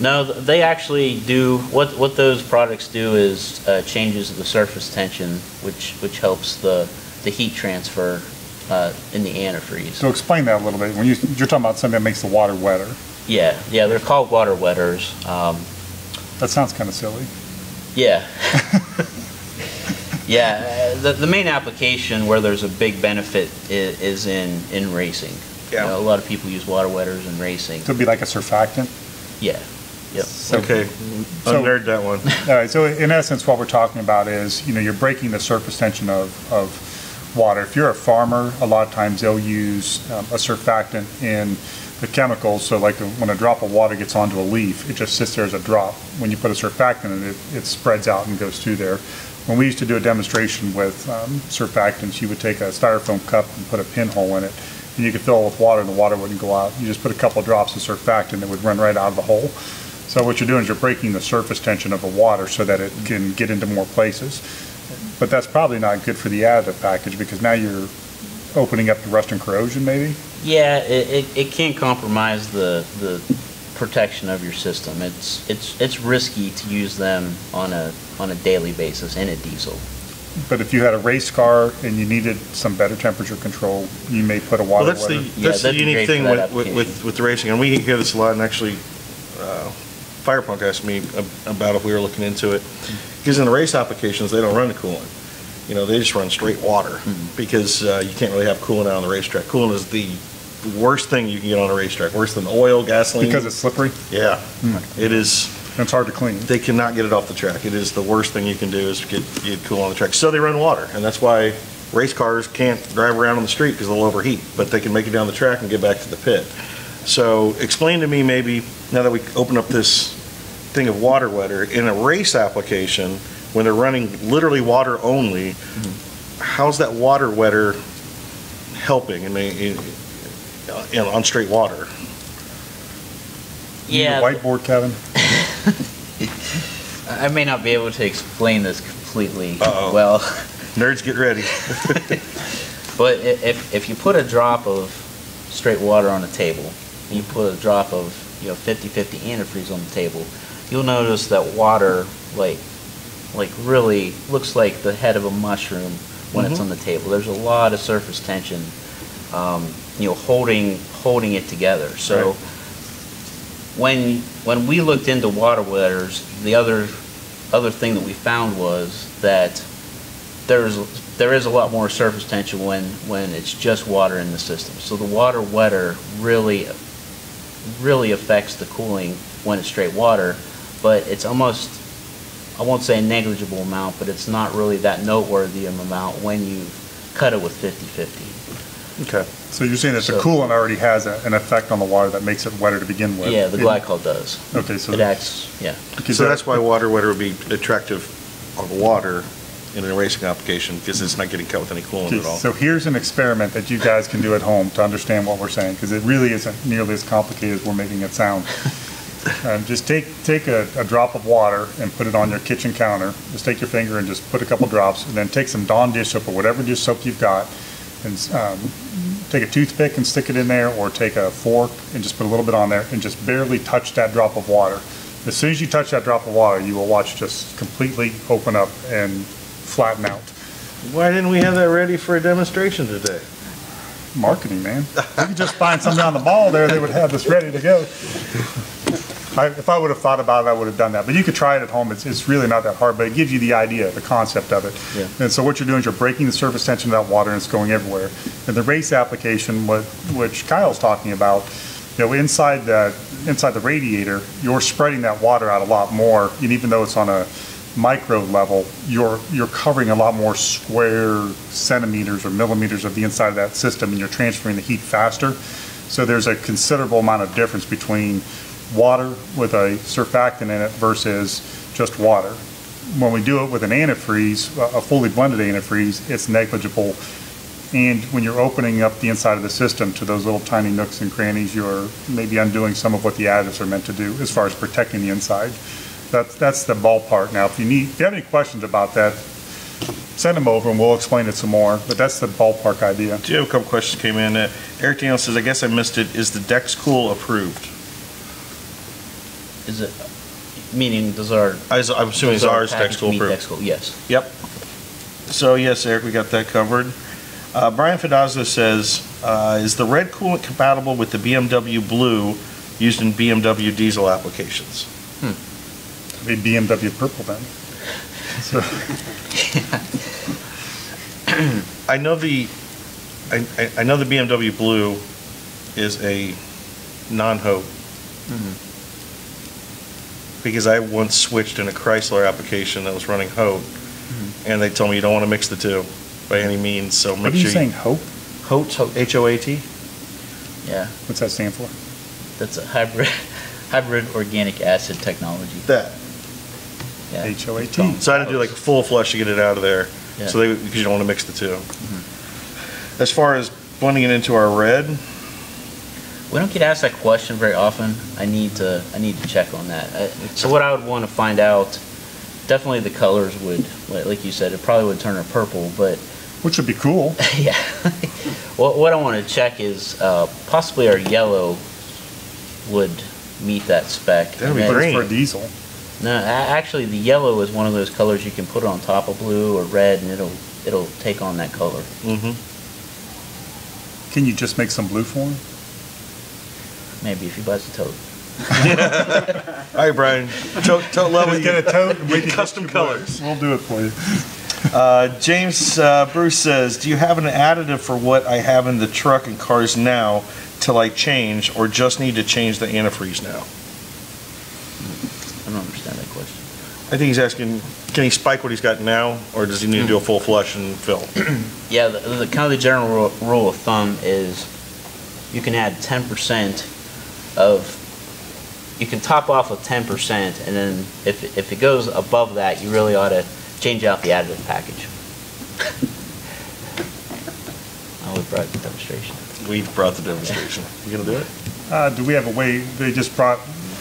No, they actually do, what, what those products do is uh, changes the surface tension, which, which helps the, the heat transfer uh, in the antifreeze. So explain that a little bit. When you, you're talking about something that makes the water wetter. Yeah, yeah, they're called water wetters. Um, That sounds kind of silly. Yeah. Yeah, uh, the, the main application where there's a big benefit is, is in, in racing. You Yeah. know, A lot of people use water wetters in racing. So it'd be like a surfactant. Yeah, yep. So- Okay, So- unnerd that one. All right, so in essence, what we're talking about is, you know, you're breaking the surface tension of, of water. If you're a farmer, a lot of times they'll use um, a surfactant in the chemicals, so like when a drop of water gets onto a leaf, it just sits there as a drop. When you put a surfactant in it, it spreads out and goes through there. When we used to do a demonstration with um, surfactants, you would take a styrofoam cup and put a pinhole in it, and you could fill it with water, and the water wouldn't go out. You just put a couple of drops of surfactant, and it would run right out of the hole. So what you're doing is you're breaking the surface tension of the water so that it can get into more places. But that's probably not good for the additive package because now you're opening up the rust and corrosion maybe? Yeah, it, it, it can compromise the, the protection of your system. It's, it's, it's risky to use them on a, on a daily basis in a diesel. But if you had a race car and you needed some better temperature control, you may put a Well, water that's the, wetter. Yeah, that's the unique thing with, with, with with the racing, and we hear this a lot, and actually, uh, Firepunk asked me about if we were looking into it. Because in the race applications, they don't run the coolant. You know, they just run straight water, because uh, you can't really have coolant out on the racetrack. Coolant is the worst thing you can get on a racetrack, worse than oil, gasoline. Because it's slippery Yeah, hmm. it is, and it's hard to clean. they cannot get it off the track. It is the worst thing you can do is get, get cool on the track. So they run water, and that's why race cars can't drive around on the street because they'll overheat, but they can make it down the track and get back to the pit. So explain to me maybe, now that we open up this thing of water wetter, in a race application, when they're running literally water only, mm-hmm. how's that water wetter helping in, in, in- on straight water? You need a Yeah, Whiteboard, Kevin? I may not be able to explain this completely Uh-oh. well. Nerds, get ready. But i- if, if you put a drop of straight water on a table, and you put a drop of, you know, 50-50 antifreeze on the table, you'll notice that water, like, like really looks like the head of a mushroom when it's Mhm. on the table. There's a lot of surface tension, um, you know, holding, holding it together. So Right. when, when we looked into water wetters, the other, other thing that we found was that there's, there is a lot more surface tension when, when it's just water in the system. So the water wetter really, really affects the cooling when it's straight water, but it's almost, I won't say a negligible amount, but it's not really that noteworthy of amount when you cut it with 50/50. Okay. So you're saying that the So- coolant already has a- an effect on the water that makes it wetter to begin with? Yeah, the It- glycol does. Okay, so. It acts, yeah. because So that- that's why water wetter would be attractive on water in a racing application because it's not getting cut with any coolant at all. So here's an experiment that you guys can do at home to understand what we're saying, because it really isn't nearly as complicated as we're making it sound. Um, Just take, take a, a drop of water and put it on your kitchen counter. Just take your finger and just put a couple drops, and then take some Dawn dish soap or whatever dish soap you've got, and um, take a toothpick and stick it in there, or take a fork and just put a little bit on there, and just barely touch that drop of water. As soon as you touch that drop of water, you will watch just completely open up and flatten out. Why didn't we have that ready for a demonstration today? marketing, man. We could just find something on the mall there, they would have this ready to go. I, if I would have thought about it, I would have done that. But you could try it at home. It's, it's really not that hard, but it gives you the idea, the concept of it. Yeah. And so what you're doing is you're breaking the surface tension of that water and it's going everywhere. And the race application, what, which Kyle's talking about, you know, inside the, inside the radiator, you're spreading that water out a lot more. And even though it's on a micro level, you're, you're covering a lot more square centimeters or millimeters of the inside of that system and you're transferring the heat faster. So there's a considerable amount of difference between water with a surfactant in it versus just water. When we do it with an antifreeze, a fully blended antifreeze, it's negligible. And when you're opening up the inside of the system to those little tiny nooks and crannies, you're maybe undoing some of what the additives are meant to do as far as protecting the inside. That's, that's the ballpark. Now, if you need, if you have any questions about that, send them over and we'll explain it some more, but that's the ballpark idea. Do you have a couple questions came in? Uh, Eric Daniel says, I guess I missed it. Is the Dex Cool approved? Is it, meaning does our. I was- I'm assuming it's does our ours, package Dex Cool meet approved. Dex Yes. Yep. So yes, Eric, we got that covered. Uh, Brian Fidazzo says, uh, is the red coolant compatible with the BMW blue used in BMW diesel applications? Be BMW purple then. So, I know the, I, I- I know the BMW blue is a non-HOAT. Because I once switched in a Chrysler application that was running HOAT, mm-hmm. and they told me you don't want to mix the two by any means, so what make are you saying, hope? Hope, H-O-A-T? Yeah, What's that stand for? that's a hybrid, hybrid organic acid technology. That. Yeah. H-O-A-T. So I had to do like a full flush to get it out of there, Yeah. so they, because you don't want to mix the two. Mm-hmm. As far as blending it into our red, We don't get asked that question very often. I need to, I need to check on that. I- So what I would want to find out, definitely the colors would, like like you said, it probably would turn a purple, but Which would be cool. Yeah. What, what I want to check is uh, possibly our yellow would meet that spec. That'd be And then- great. For a diesel. No, actually, the yellow is one of those colors you can put on top of blue or red, and it'll it'll take on that color. mm-hmm. Can you just make some blue for him? Maybe if he buys a tote. All right, Brian, tote, tote level, Just get a tote and we custom colors. We'll do it for you. Uh, James uh, Bruce says, do you have an additive for what I have in the truck and cars now till I change, or just need to change the antifreeze now? I don't understand that question. I think he's asking, can he spike what he's got now, or does he need to do a full flush and fill? Yeah, the, the kind of the general rule, rule of thumb is you can add 10% of you can top off with 10% and then if if it goes above that, you really ought to change out the additive package. I would brought the demonstration. We brought the demonstration. You gonna do it? Uh, do we have a way, they just brought,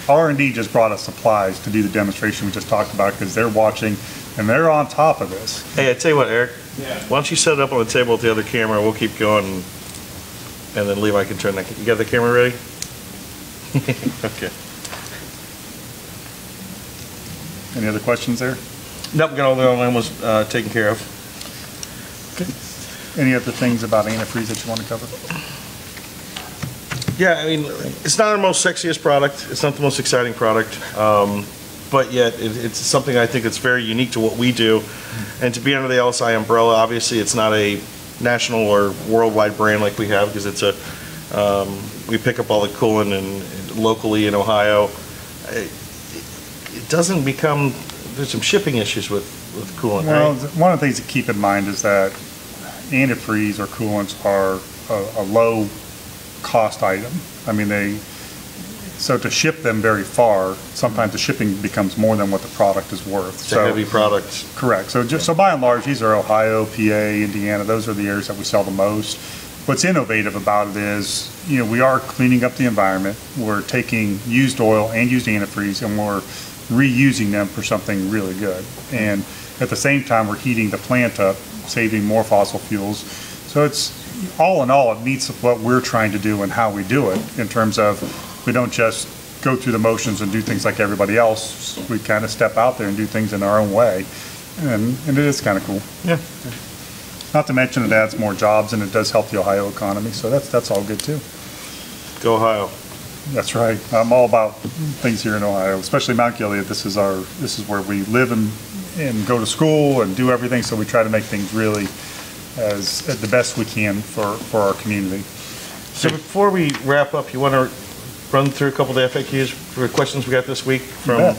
R and D just brought us supplies to do the demonstration we just talked about because they're watching and they're on top of this. Hey, I tell you what, Eric. Yeah. Why don't you set it up on the table with the other camera? We'll keep going, and then Levi can turn that. You got the camera ready? okay. Any other questions there? Nope, we got all the online was uh, taken care of. Okay. Any other things about antifreeze that you want to cover? Yeah, I mean, it's not our most sexiest product. It's not the most exciting product, um, but yet it, it's something I think that's very unique to what we do. And to be under the LSI umbrella, obviously, it's not a national or worldwide brand like we have because it's a um, we pick up all the coolant and, locally in Ohio. It, it doesn't become there's some shipping issues with with coolant, Well, right? one of the things to keep in mind is that antifreeze or coolants are a, a low cost item. I mean, they, So to ship them very far, sometimes the shipping becomes more than what the product is worth. It's So- heavy product. Correct. So just, so by and large, these are Ohio, PA, Indiana, those are the areas that we sell the most. What's innovative about it is, you know, we are cleaning up the environment. We're taking used oil and used antifreeze and we're reusing them for something really good. And at the same time, we're heating the plant up, saving more fossil fuels. So it's, all in all, it meets what we're trying to do and how we do it in terms of, we don't just go through the motions and do things like everybody else. We kind of step out there and do things in our own way. And, and it is kind of cool. Yeah. Not to mention it adds more jobs and it does help the Ohio economy, so that's, that's all good too. Go Ohio. That's right. I'm all about things here in Ohio, especially Mount Gilead. This is our, this is where we live and, and go to school and do everything, so we try to make things really as, as the best we can for, for our community. So before we wrap up, you want to run through a couple of the FAQs for questions we got this week from? bet.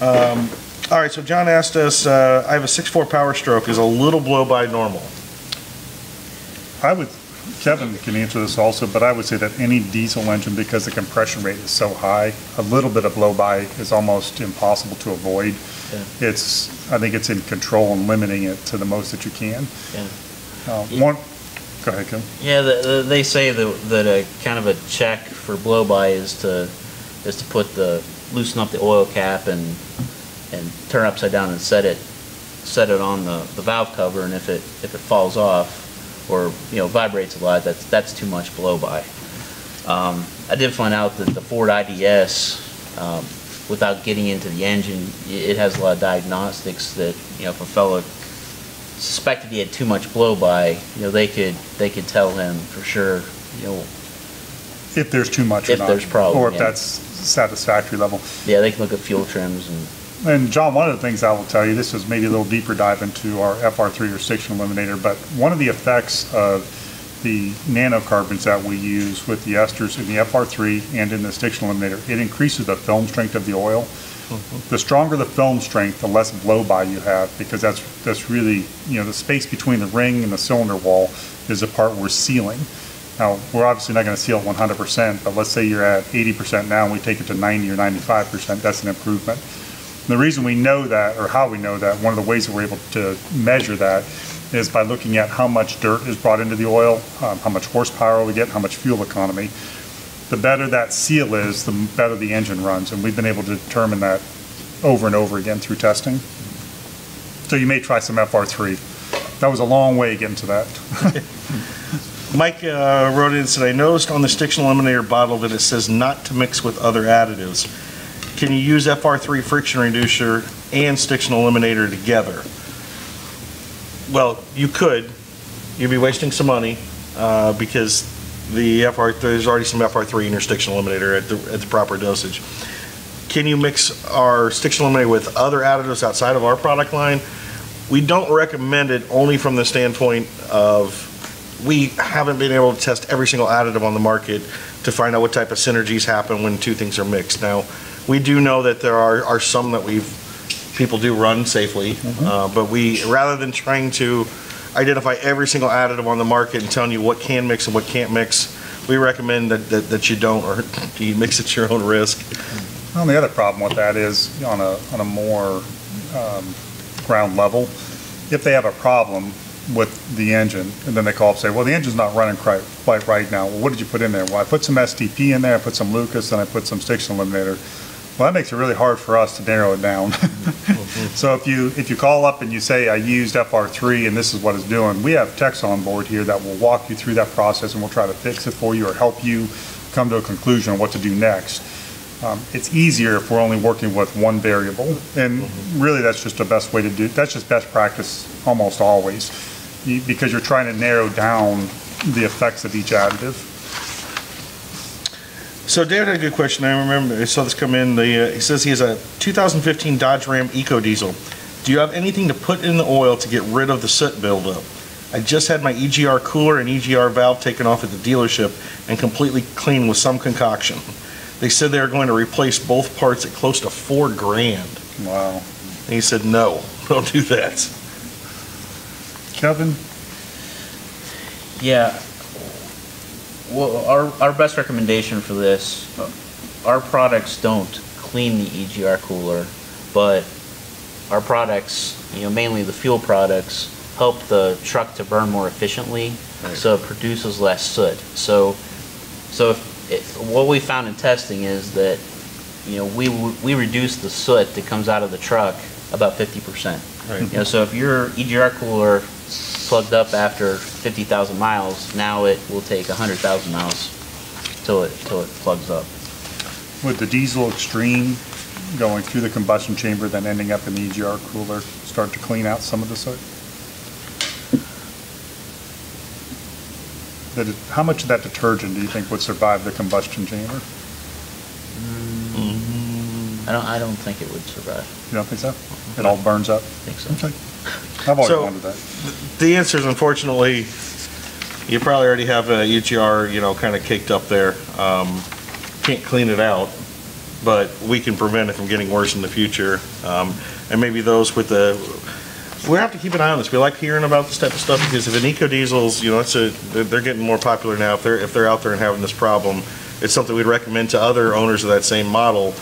Um, All right, so John asked us, uh, I have a 6.4 Power Stroke, is a little blow by normal. I would, Kevin can answer this also, but I would say that any diesel engine, because the compression rate is so high, a little bit of blow-by is almost impossible to avoid. Yeah. It's, I think it's in control and limiting it to the most that you can. Yeah. Uh, One, go ahead, Kevin. Yeah, the, the, they say that, that a kind of a check for blow-by is to, is to put the, loosen up the oil cap and, and turn upside down and set it, set it on the, the valve cover, and if it, if it falls off, or, you know, vibrates a lot, that's, that's too much blow-by. Um, I did find out that the Ford IDS, um, without getting into the engine, it has a lot of diagnostics that, you know, if a fellow suspected he had too much blow-by, you know, they could, they could tell him for sure, you know, If there's too much or If not. there's problem, Or if yeah. that's satisfactory level. yeah, they can look at fuel trims and, And John, one of the things I will tell you, this is maybe a little deeper dive into our FR3 or stiction eliminator, but one of the effects of the nanocarbons that we use with the esters in the FR3 and in the stiction eliminator, it increases the film strength of the oil. The stronger the film strength, the less blow-by you have, because that's, that's really, you know, the space between the ring and the cylinder wall is the part we're sealing. Now, we're obviously not seal it one hundred percent, but let's say you're at eighty percent now and we take it to ninety or ninety-five percent, that's an improvement. The reason we know that, or how we know that, one of the ways that we're able to measure that is by looking at how much dirt is brought into the oil, um, how much horsepower we get, how much fuel economy. The better that seal is, the better the engine runs, and we've been able to determine that over and over again through testing. So you may try some FR3. That was a long way getting to that. Mike uh, wrote in and said, I noticed on the Stiction Eliminator bottle that it says not to mix with other additives. Can you use FR3 friction reducer and Stiction Eliminator together? Well, you could. You'd be wasting some money uh, because the FR3, there's already some FR3 in your Stiction Eliminator at the, at the proper dosage. Can you mix our Stiction Eliminator with other additives outside of our product line? We don't recommend it only from the standpoint of we haven't been able to test every single additive on the market to find out what type of synergies happen when two things are mixed. Now, we do know that there are, are some that we've, people do run safely, uh, but we, rather than trying to identify every single additive on the market and telling you what can mix and what can't mix, we recommend that, that, that you don't, or you mix at your own risk. Well, the other problem with that is on a, on a more um, ground level, if they have a problem with the engine, and then they call up and say, well, the engine's not running quite, quite right now. Well, what did you put in there? Well, I put some STP in there, I put some Lucas, and I put some stiction eliminator. Well, that makes it really hard for us to narrow it down. So if you, if you call up and you say, I used FR3 and this is what it's doing, we have techs on board here that will walk you through that process and we'll try to fix it for you or help you come to a conclusion on what to do next. Um, It's easier if we're only working with one variable, and really, that's just the best way to do, that's just best practice almost always, because you're trying to narrow down the effects of each additive. So David had a good question. I remember, I saw this come in. The, uh, he says he has a 2015 Dodge Ram Eco Diesel. Do you have anything to put in the oil to get rid of the soot buildup? I just had my EGR cooler and EGR valve taken off at the dealership and completely cleaned with some concoction. They said they were going to replace both parts at close to four grand. Wow. And he said, no, don't do that. Kevin? yeah. Well, our, our best recommendation for this, uh, our products don't clean the EGR cooler, but our products, you know, mainly the fuel products, help the truck to burn more efficiently, Right. so it produces less soot. So, so if, if, what we found in testing is that, you know, we, we reduce the soot that comes out of the truck about fifty percent. Right. You know, so if your EGR cooler plugged up after fifty thousand miles, now it will take hundred thousand miles till it, till it plugs up. Would the diesel extreme going through the combustion chamber, then ending up in the EGR cooler, start to clean out some of the soot? That How much of that detergent do you think would survive the combustion chamber? Mm, I don't, I don't think it would survive. You don't think so? It all burns up? I think so. Okay. I've always So- wondered that. The answer is unfortunately, you probably already have a EGR, you know, kind of caked up there. Um, Can't clean it out, but we can prevent it from getting worse in the future. Um, And maybe those with the, we have to keep an eye on this. We like hearing about this type of stuff because if an eco diesels, you know, it's a, they're they're getting more popular now. If they're, if they're out there and having this problem, it's something we'd recommend to other owners of that same model.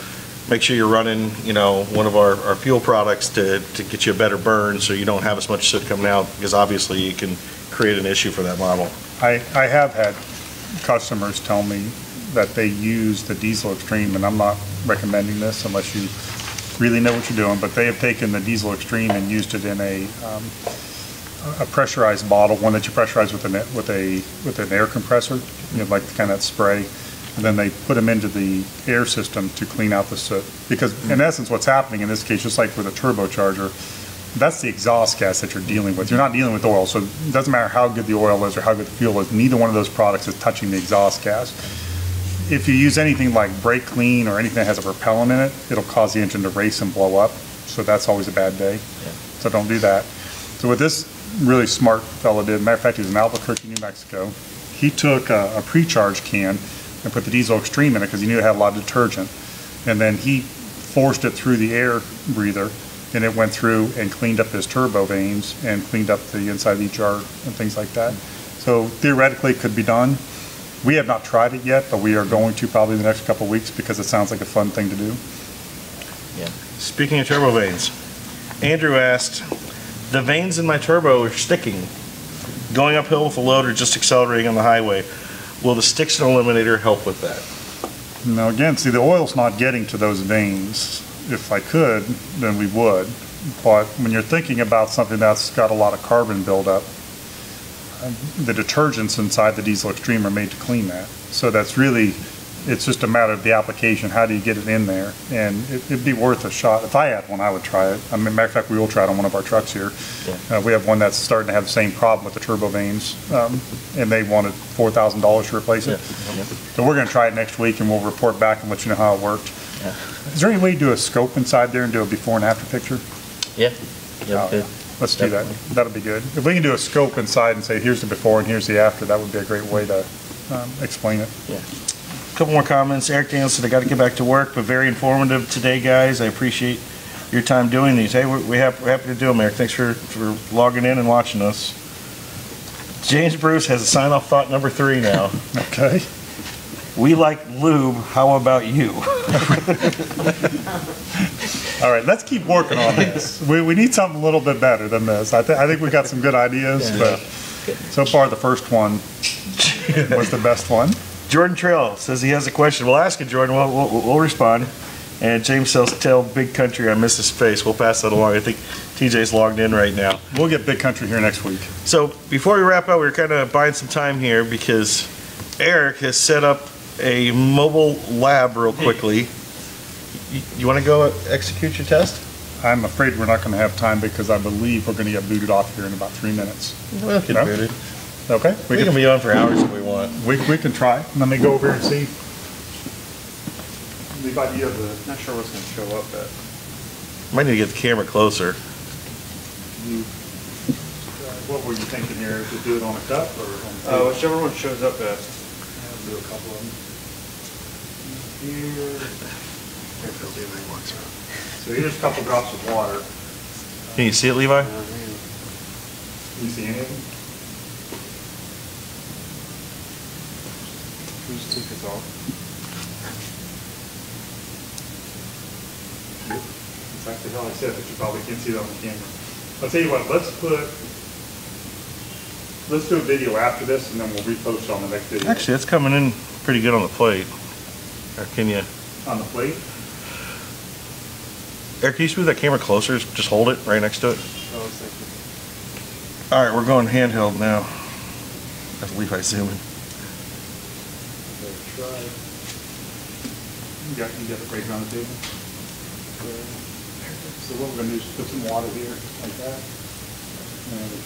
Make sure you're running, you know, one of our, our fuel products to, to get you a better burn so you don't have as much soot coming out because obviously you can create an issue for that model. I, I have had customers tell me that they use the diesel extreme, and I'm not recommending this unless you really know what you're doing, but they have taken the diesel extreme and used it in a, um, a pressurized bottle, one that you pressurize with an, with a, with an air compressor, you know, like kind of that spray. And then they put them into the air system to clean out the soot. Because in mm. essence, what's happening in this case, just like with a turbocharger, that's the exhaust gas that you're dealing with. You're not dealing with oil, so it doesn't matter how good the oil is or how good the fuel is, neither one of those products is touching the exhaust gas. If you use anything like brake clean or anything that has a propellant in it, it'll cause the engine to race and blow up, so that's always a bad day. So don't do that. So what this really smart fellow did, matter of fact, he was in Albuquerque, New Mexico, he took a, a pre-charge can and put the diesel extreme in it because he knew it had a lot of detergent. And then he forced it through the air breather and it went through and cleaned up his turbo vanes and cleaned up the inside of the jar and things like that. So theoretically, it could be done. We have not tried it yet, but we are going to probably in the next couple of weeks because it sounds like a fun thing to do. Yeah. Speaking of turbo vanes, Andrew asked, the vanes in my turbo are sticking. Going uphill with a load or just accelerating on the highway. Will the Stiction Eliminator help with that? Now, again, see, the oil's not getting to those vanes. If I could, then we would. But when you're thinking about something that's got a lot of carbon buildup, uh, the detergents inside the diesel extreme are made to clean that. So that's really, it's just a matter of the application. How do you get it in there? And it- it'd be worth a shot. If I had one, I would try it. I mean, matter of fact, we will try it on one of our trucks here. Uh, we have one that's starting to have the same problem with the turbo vanes, um, and they wanted four thousand dollars to replace it. So we're gonna try it next week and we'll report back and let you know how it worked. Yeah. Is there any way to do a scope inside there and do a before and after picture? Yeah, yeah, Oh. Let's do that. That'll be good. If we can do a scope inside and say, here's the before and here's the after, that would be a great way to, um, explain it. Couple more comments. Eric Daniels said, I gotta get back to work, but very informative today, guys. I appreciate your time doing these. Hey, we're, we have, we're happy to do them, Eric. Thanks for, for logging in and watching us. James Bruce has a sign-off thought number three now. Okay? We like lube, how about you? All right, let's keep working on this. We, we need something a little bit better than this. I thi, I think we got some good ideas, but so far the first one was the best one. Jordan Trail says he has a question. We'll ask it, Jordan. We'll, we'll, we'll respond. And James says, tell Big Country I miss his face. We'll pass that along. I think TJ's logged in right now. We'll get Big Country here next week. So before we wrap up, we're kind of buying some time here because Eric has set up a mobile lab real quickly. You, you want to go execute your test? I'm afraid we're not gonna have time because I believe we're gonna get booted off here in about three minutes. We'll get No? booted. Okay? We We can can, be on for hours if we want. we, we can try. Let me go over here and see. Levi, do you have the? Not sure what's gonna show up, but Might need to get the camera closer. You, uh, what were you thinking here? To do it on a cup or on? uh, tape? whichever one shows up best. I'll do a couple of them. Here. I think there'll be only one. So here's a couple drops of water. Can you see it, Levi? Can You see any of them? Whose take is off? It's actually how I said, but you probably can't see it on the camera. I'll tell you what, let's put, let's do a video after this and then we'll repost on the next video. Actually, it's coming in pretty good on the plate. Or can you, On the plate? Eric, can you move that camera closer? Just hold it right next to it. Oh, I was thinking. All right, we're going handheld now. That's Levi zooming. You got, you got the break on the table? So what we're gonna do is put some water here, like that. And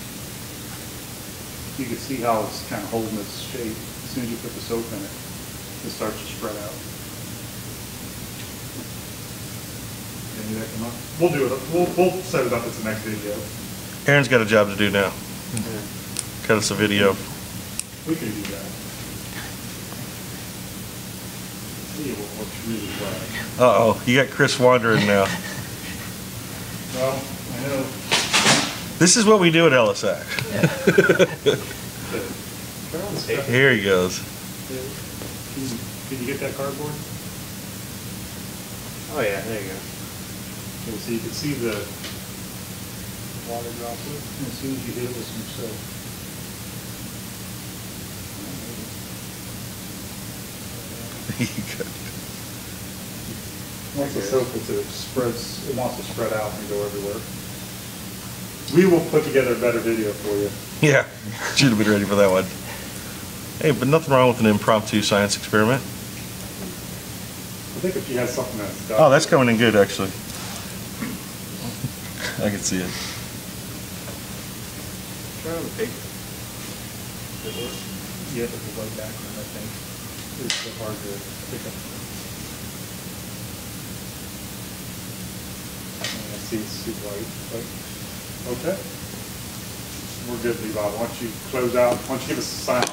You can see how it's kind of holding its shape. As soon as you put the soap in it, it starts to spread out. Can you that come up? We'll do it, we'll, we'll set it up as the next video. Aaron's got a job to do now. Cut us a video. We can do that. See what works really well. Uh-oh, you got Chris wandering now. Well, I know This is what we do at LSAC. that Here he goes. Can you- can you get that cardboard? Oh, yeah, there you go. Okay, so you can see the water droplet as soon as you hit it with some soap. Once the soap hits it, it spreads, it wants to spread out and go everywhere. We will put together a better video for you. Yeah, should have been ready for that one. Hey, but nothing wrong with an impromptu science experiment. I think if you had something that's. Oh, that's coming in good, actually. I can see it. Try on the paper. Does it work? Yeah, but the white background, I think, is so hard to pick up. I see it's too white, but, okay. We're good, Levi. Why don't you close out, why don't you give us a sign?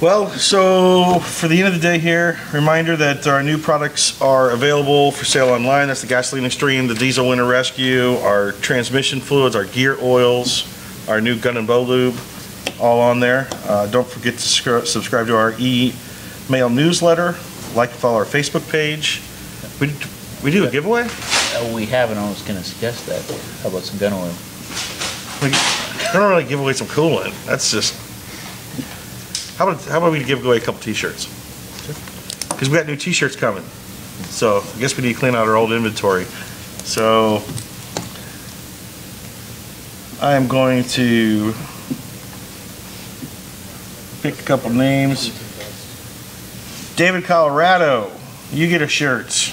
Well, so for the end of the day here, reminder that our new products are available for sale online. That's the Gasoline Extreme, the Diesel Winter Rescue, our transmission fluids, our gear oils, our new Gun and Bow Lube, all on there. Uh, don't forget to subscribe to our email newsletter, like and follow our Facebook page. We, we do a giveaway? Uh, We haven't, I was gonna suggest that. How about some gun oil? We I don't really give away some coolant. That's just. How about how about we give away a couple T-shirts? Because we got new T-shirts coming, so I guess we need to clean out our old inventory. So I am going to pick a couple names. David Colorado, you get a shirt.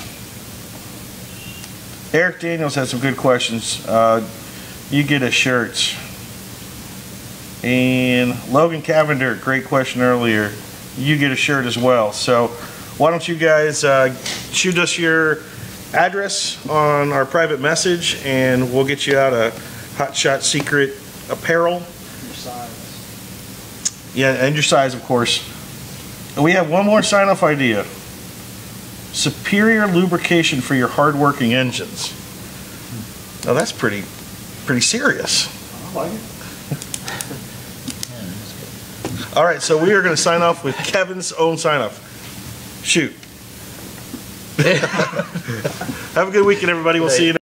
Eric Daniels had some good questions. Uh, you get a shirt. And Logan Cavender, great question earlier. You get a shirt as well. So why don't you guys uh, shoot us your address on our private message and we'll get you out a Hot Shot Secret apparel. Your size. Yeah, and your size, of course. And we have one more sign off idea superior lubrication for your hard-working engines. Now that's pretty, pretty serious. I like it. Yeah, that's good. All right, so we are going to sign off with Kevin's own sign off. Shoot. Have a good weekend, everybody. We'll see you.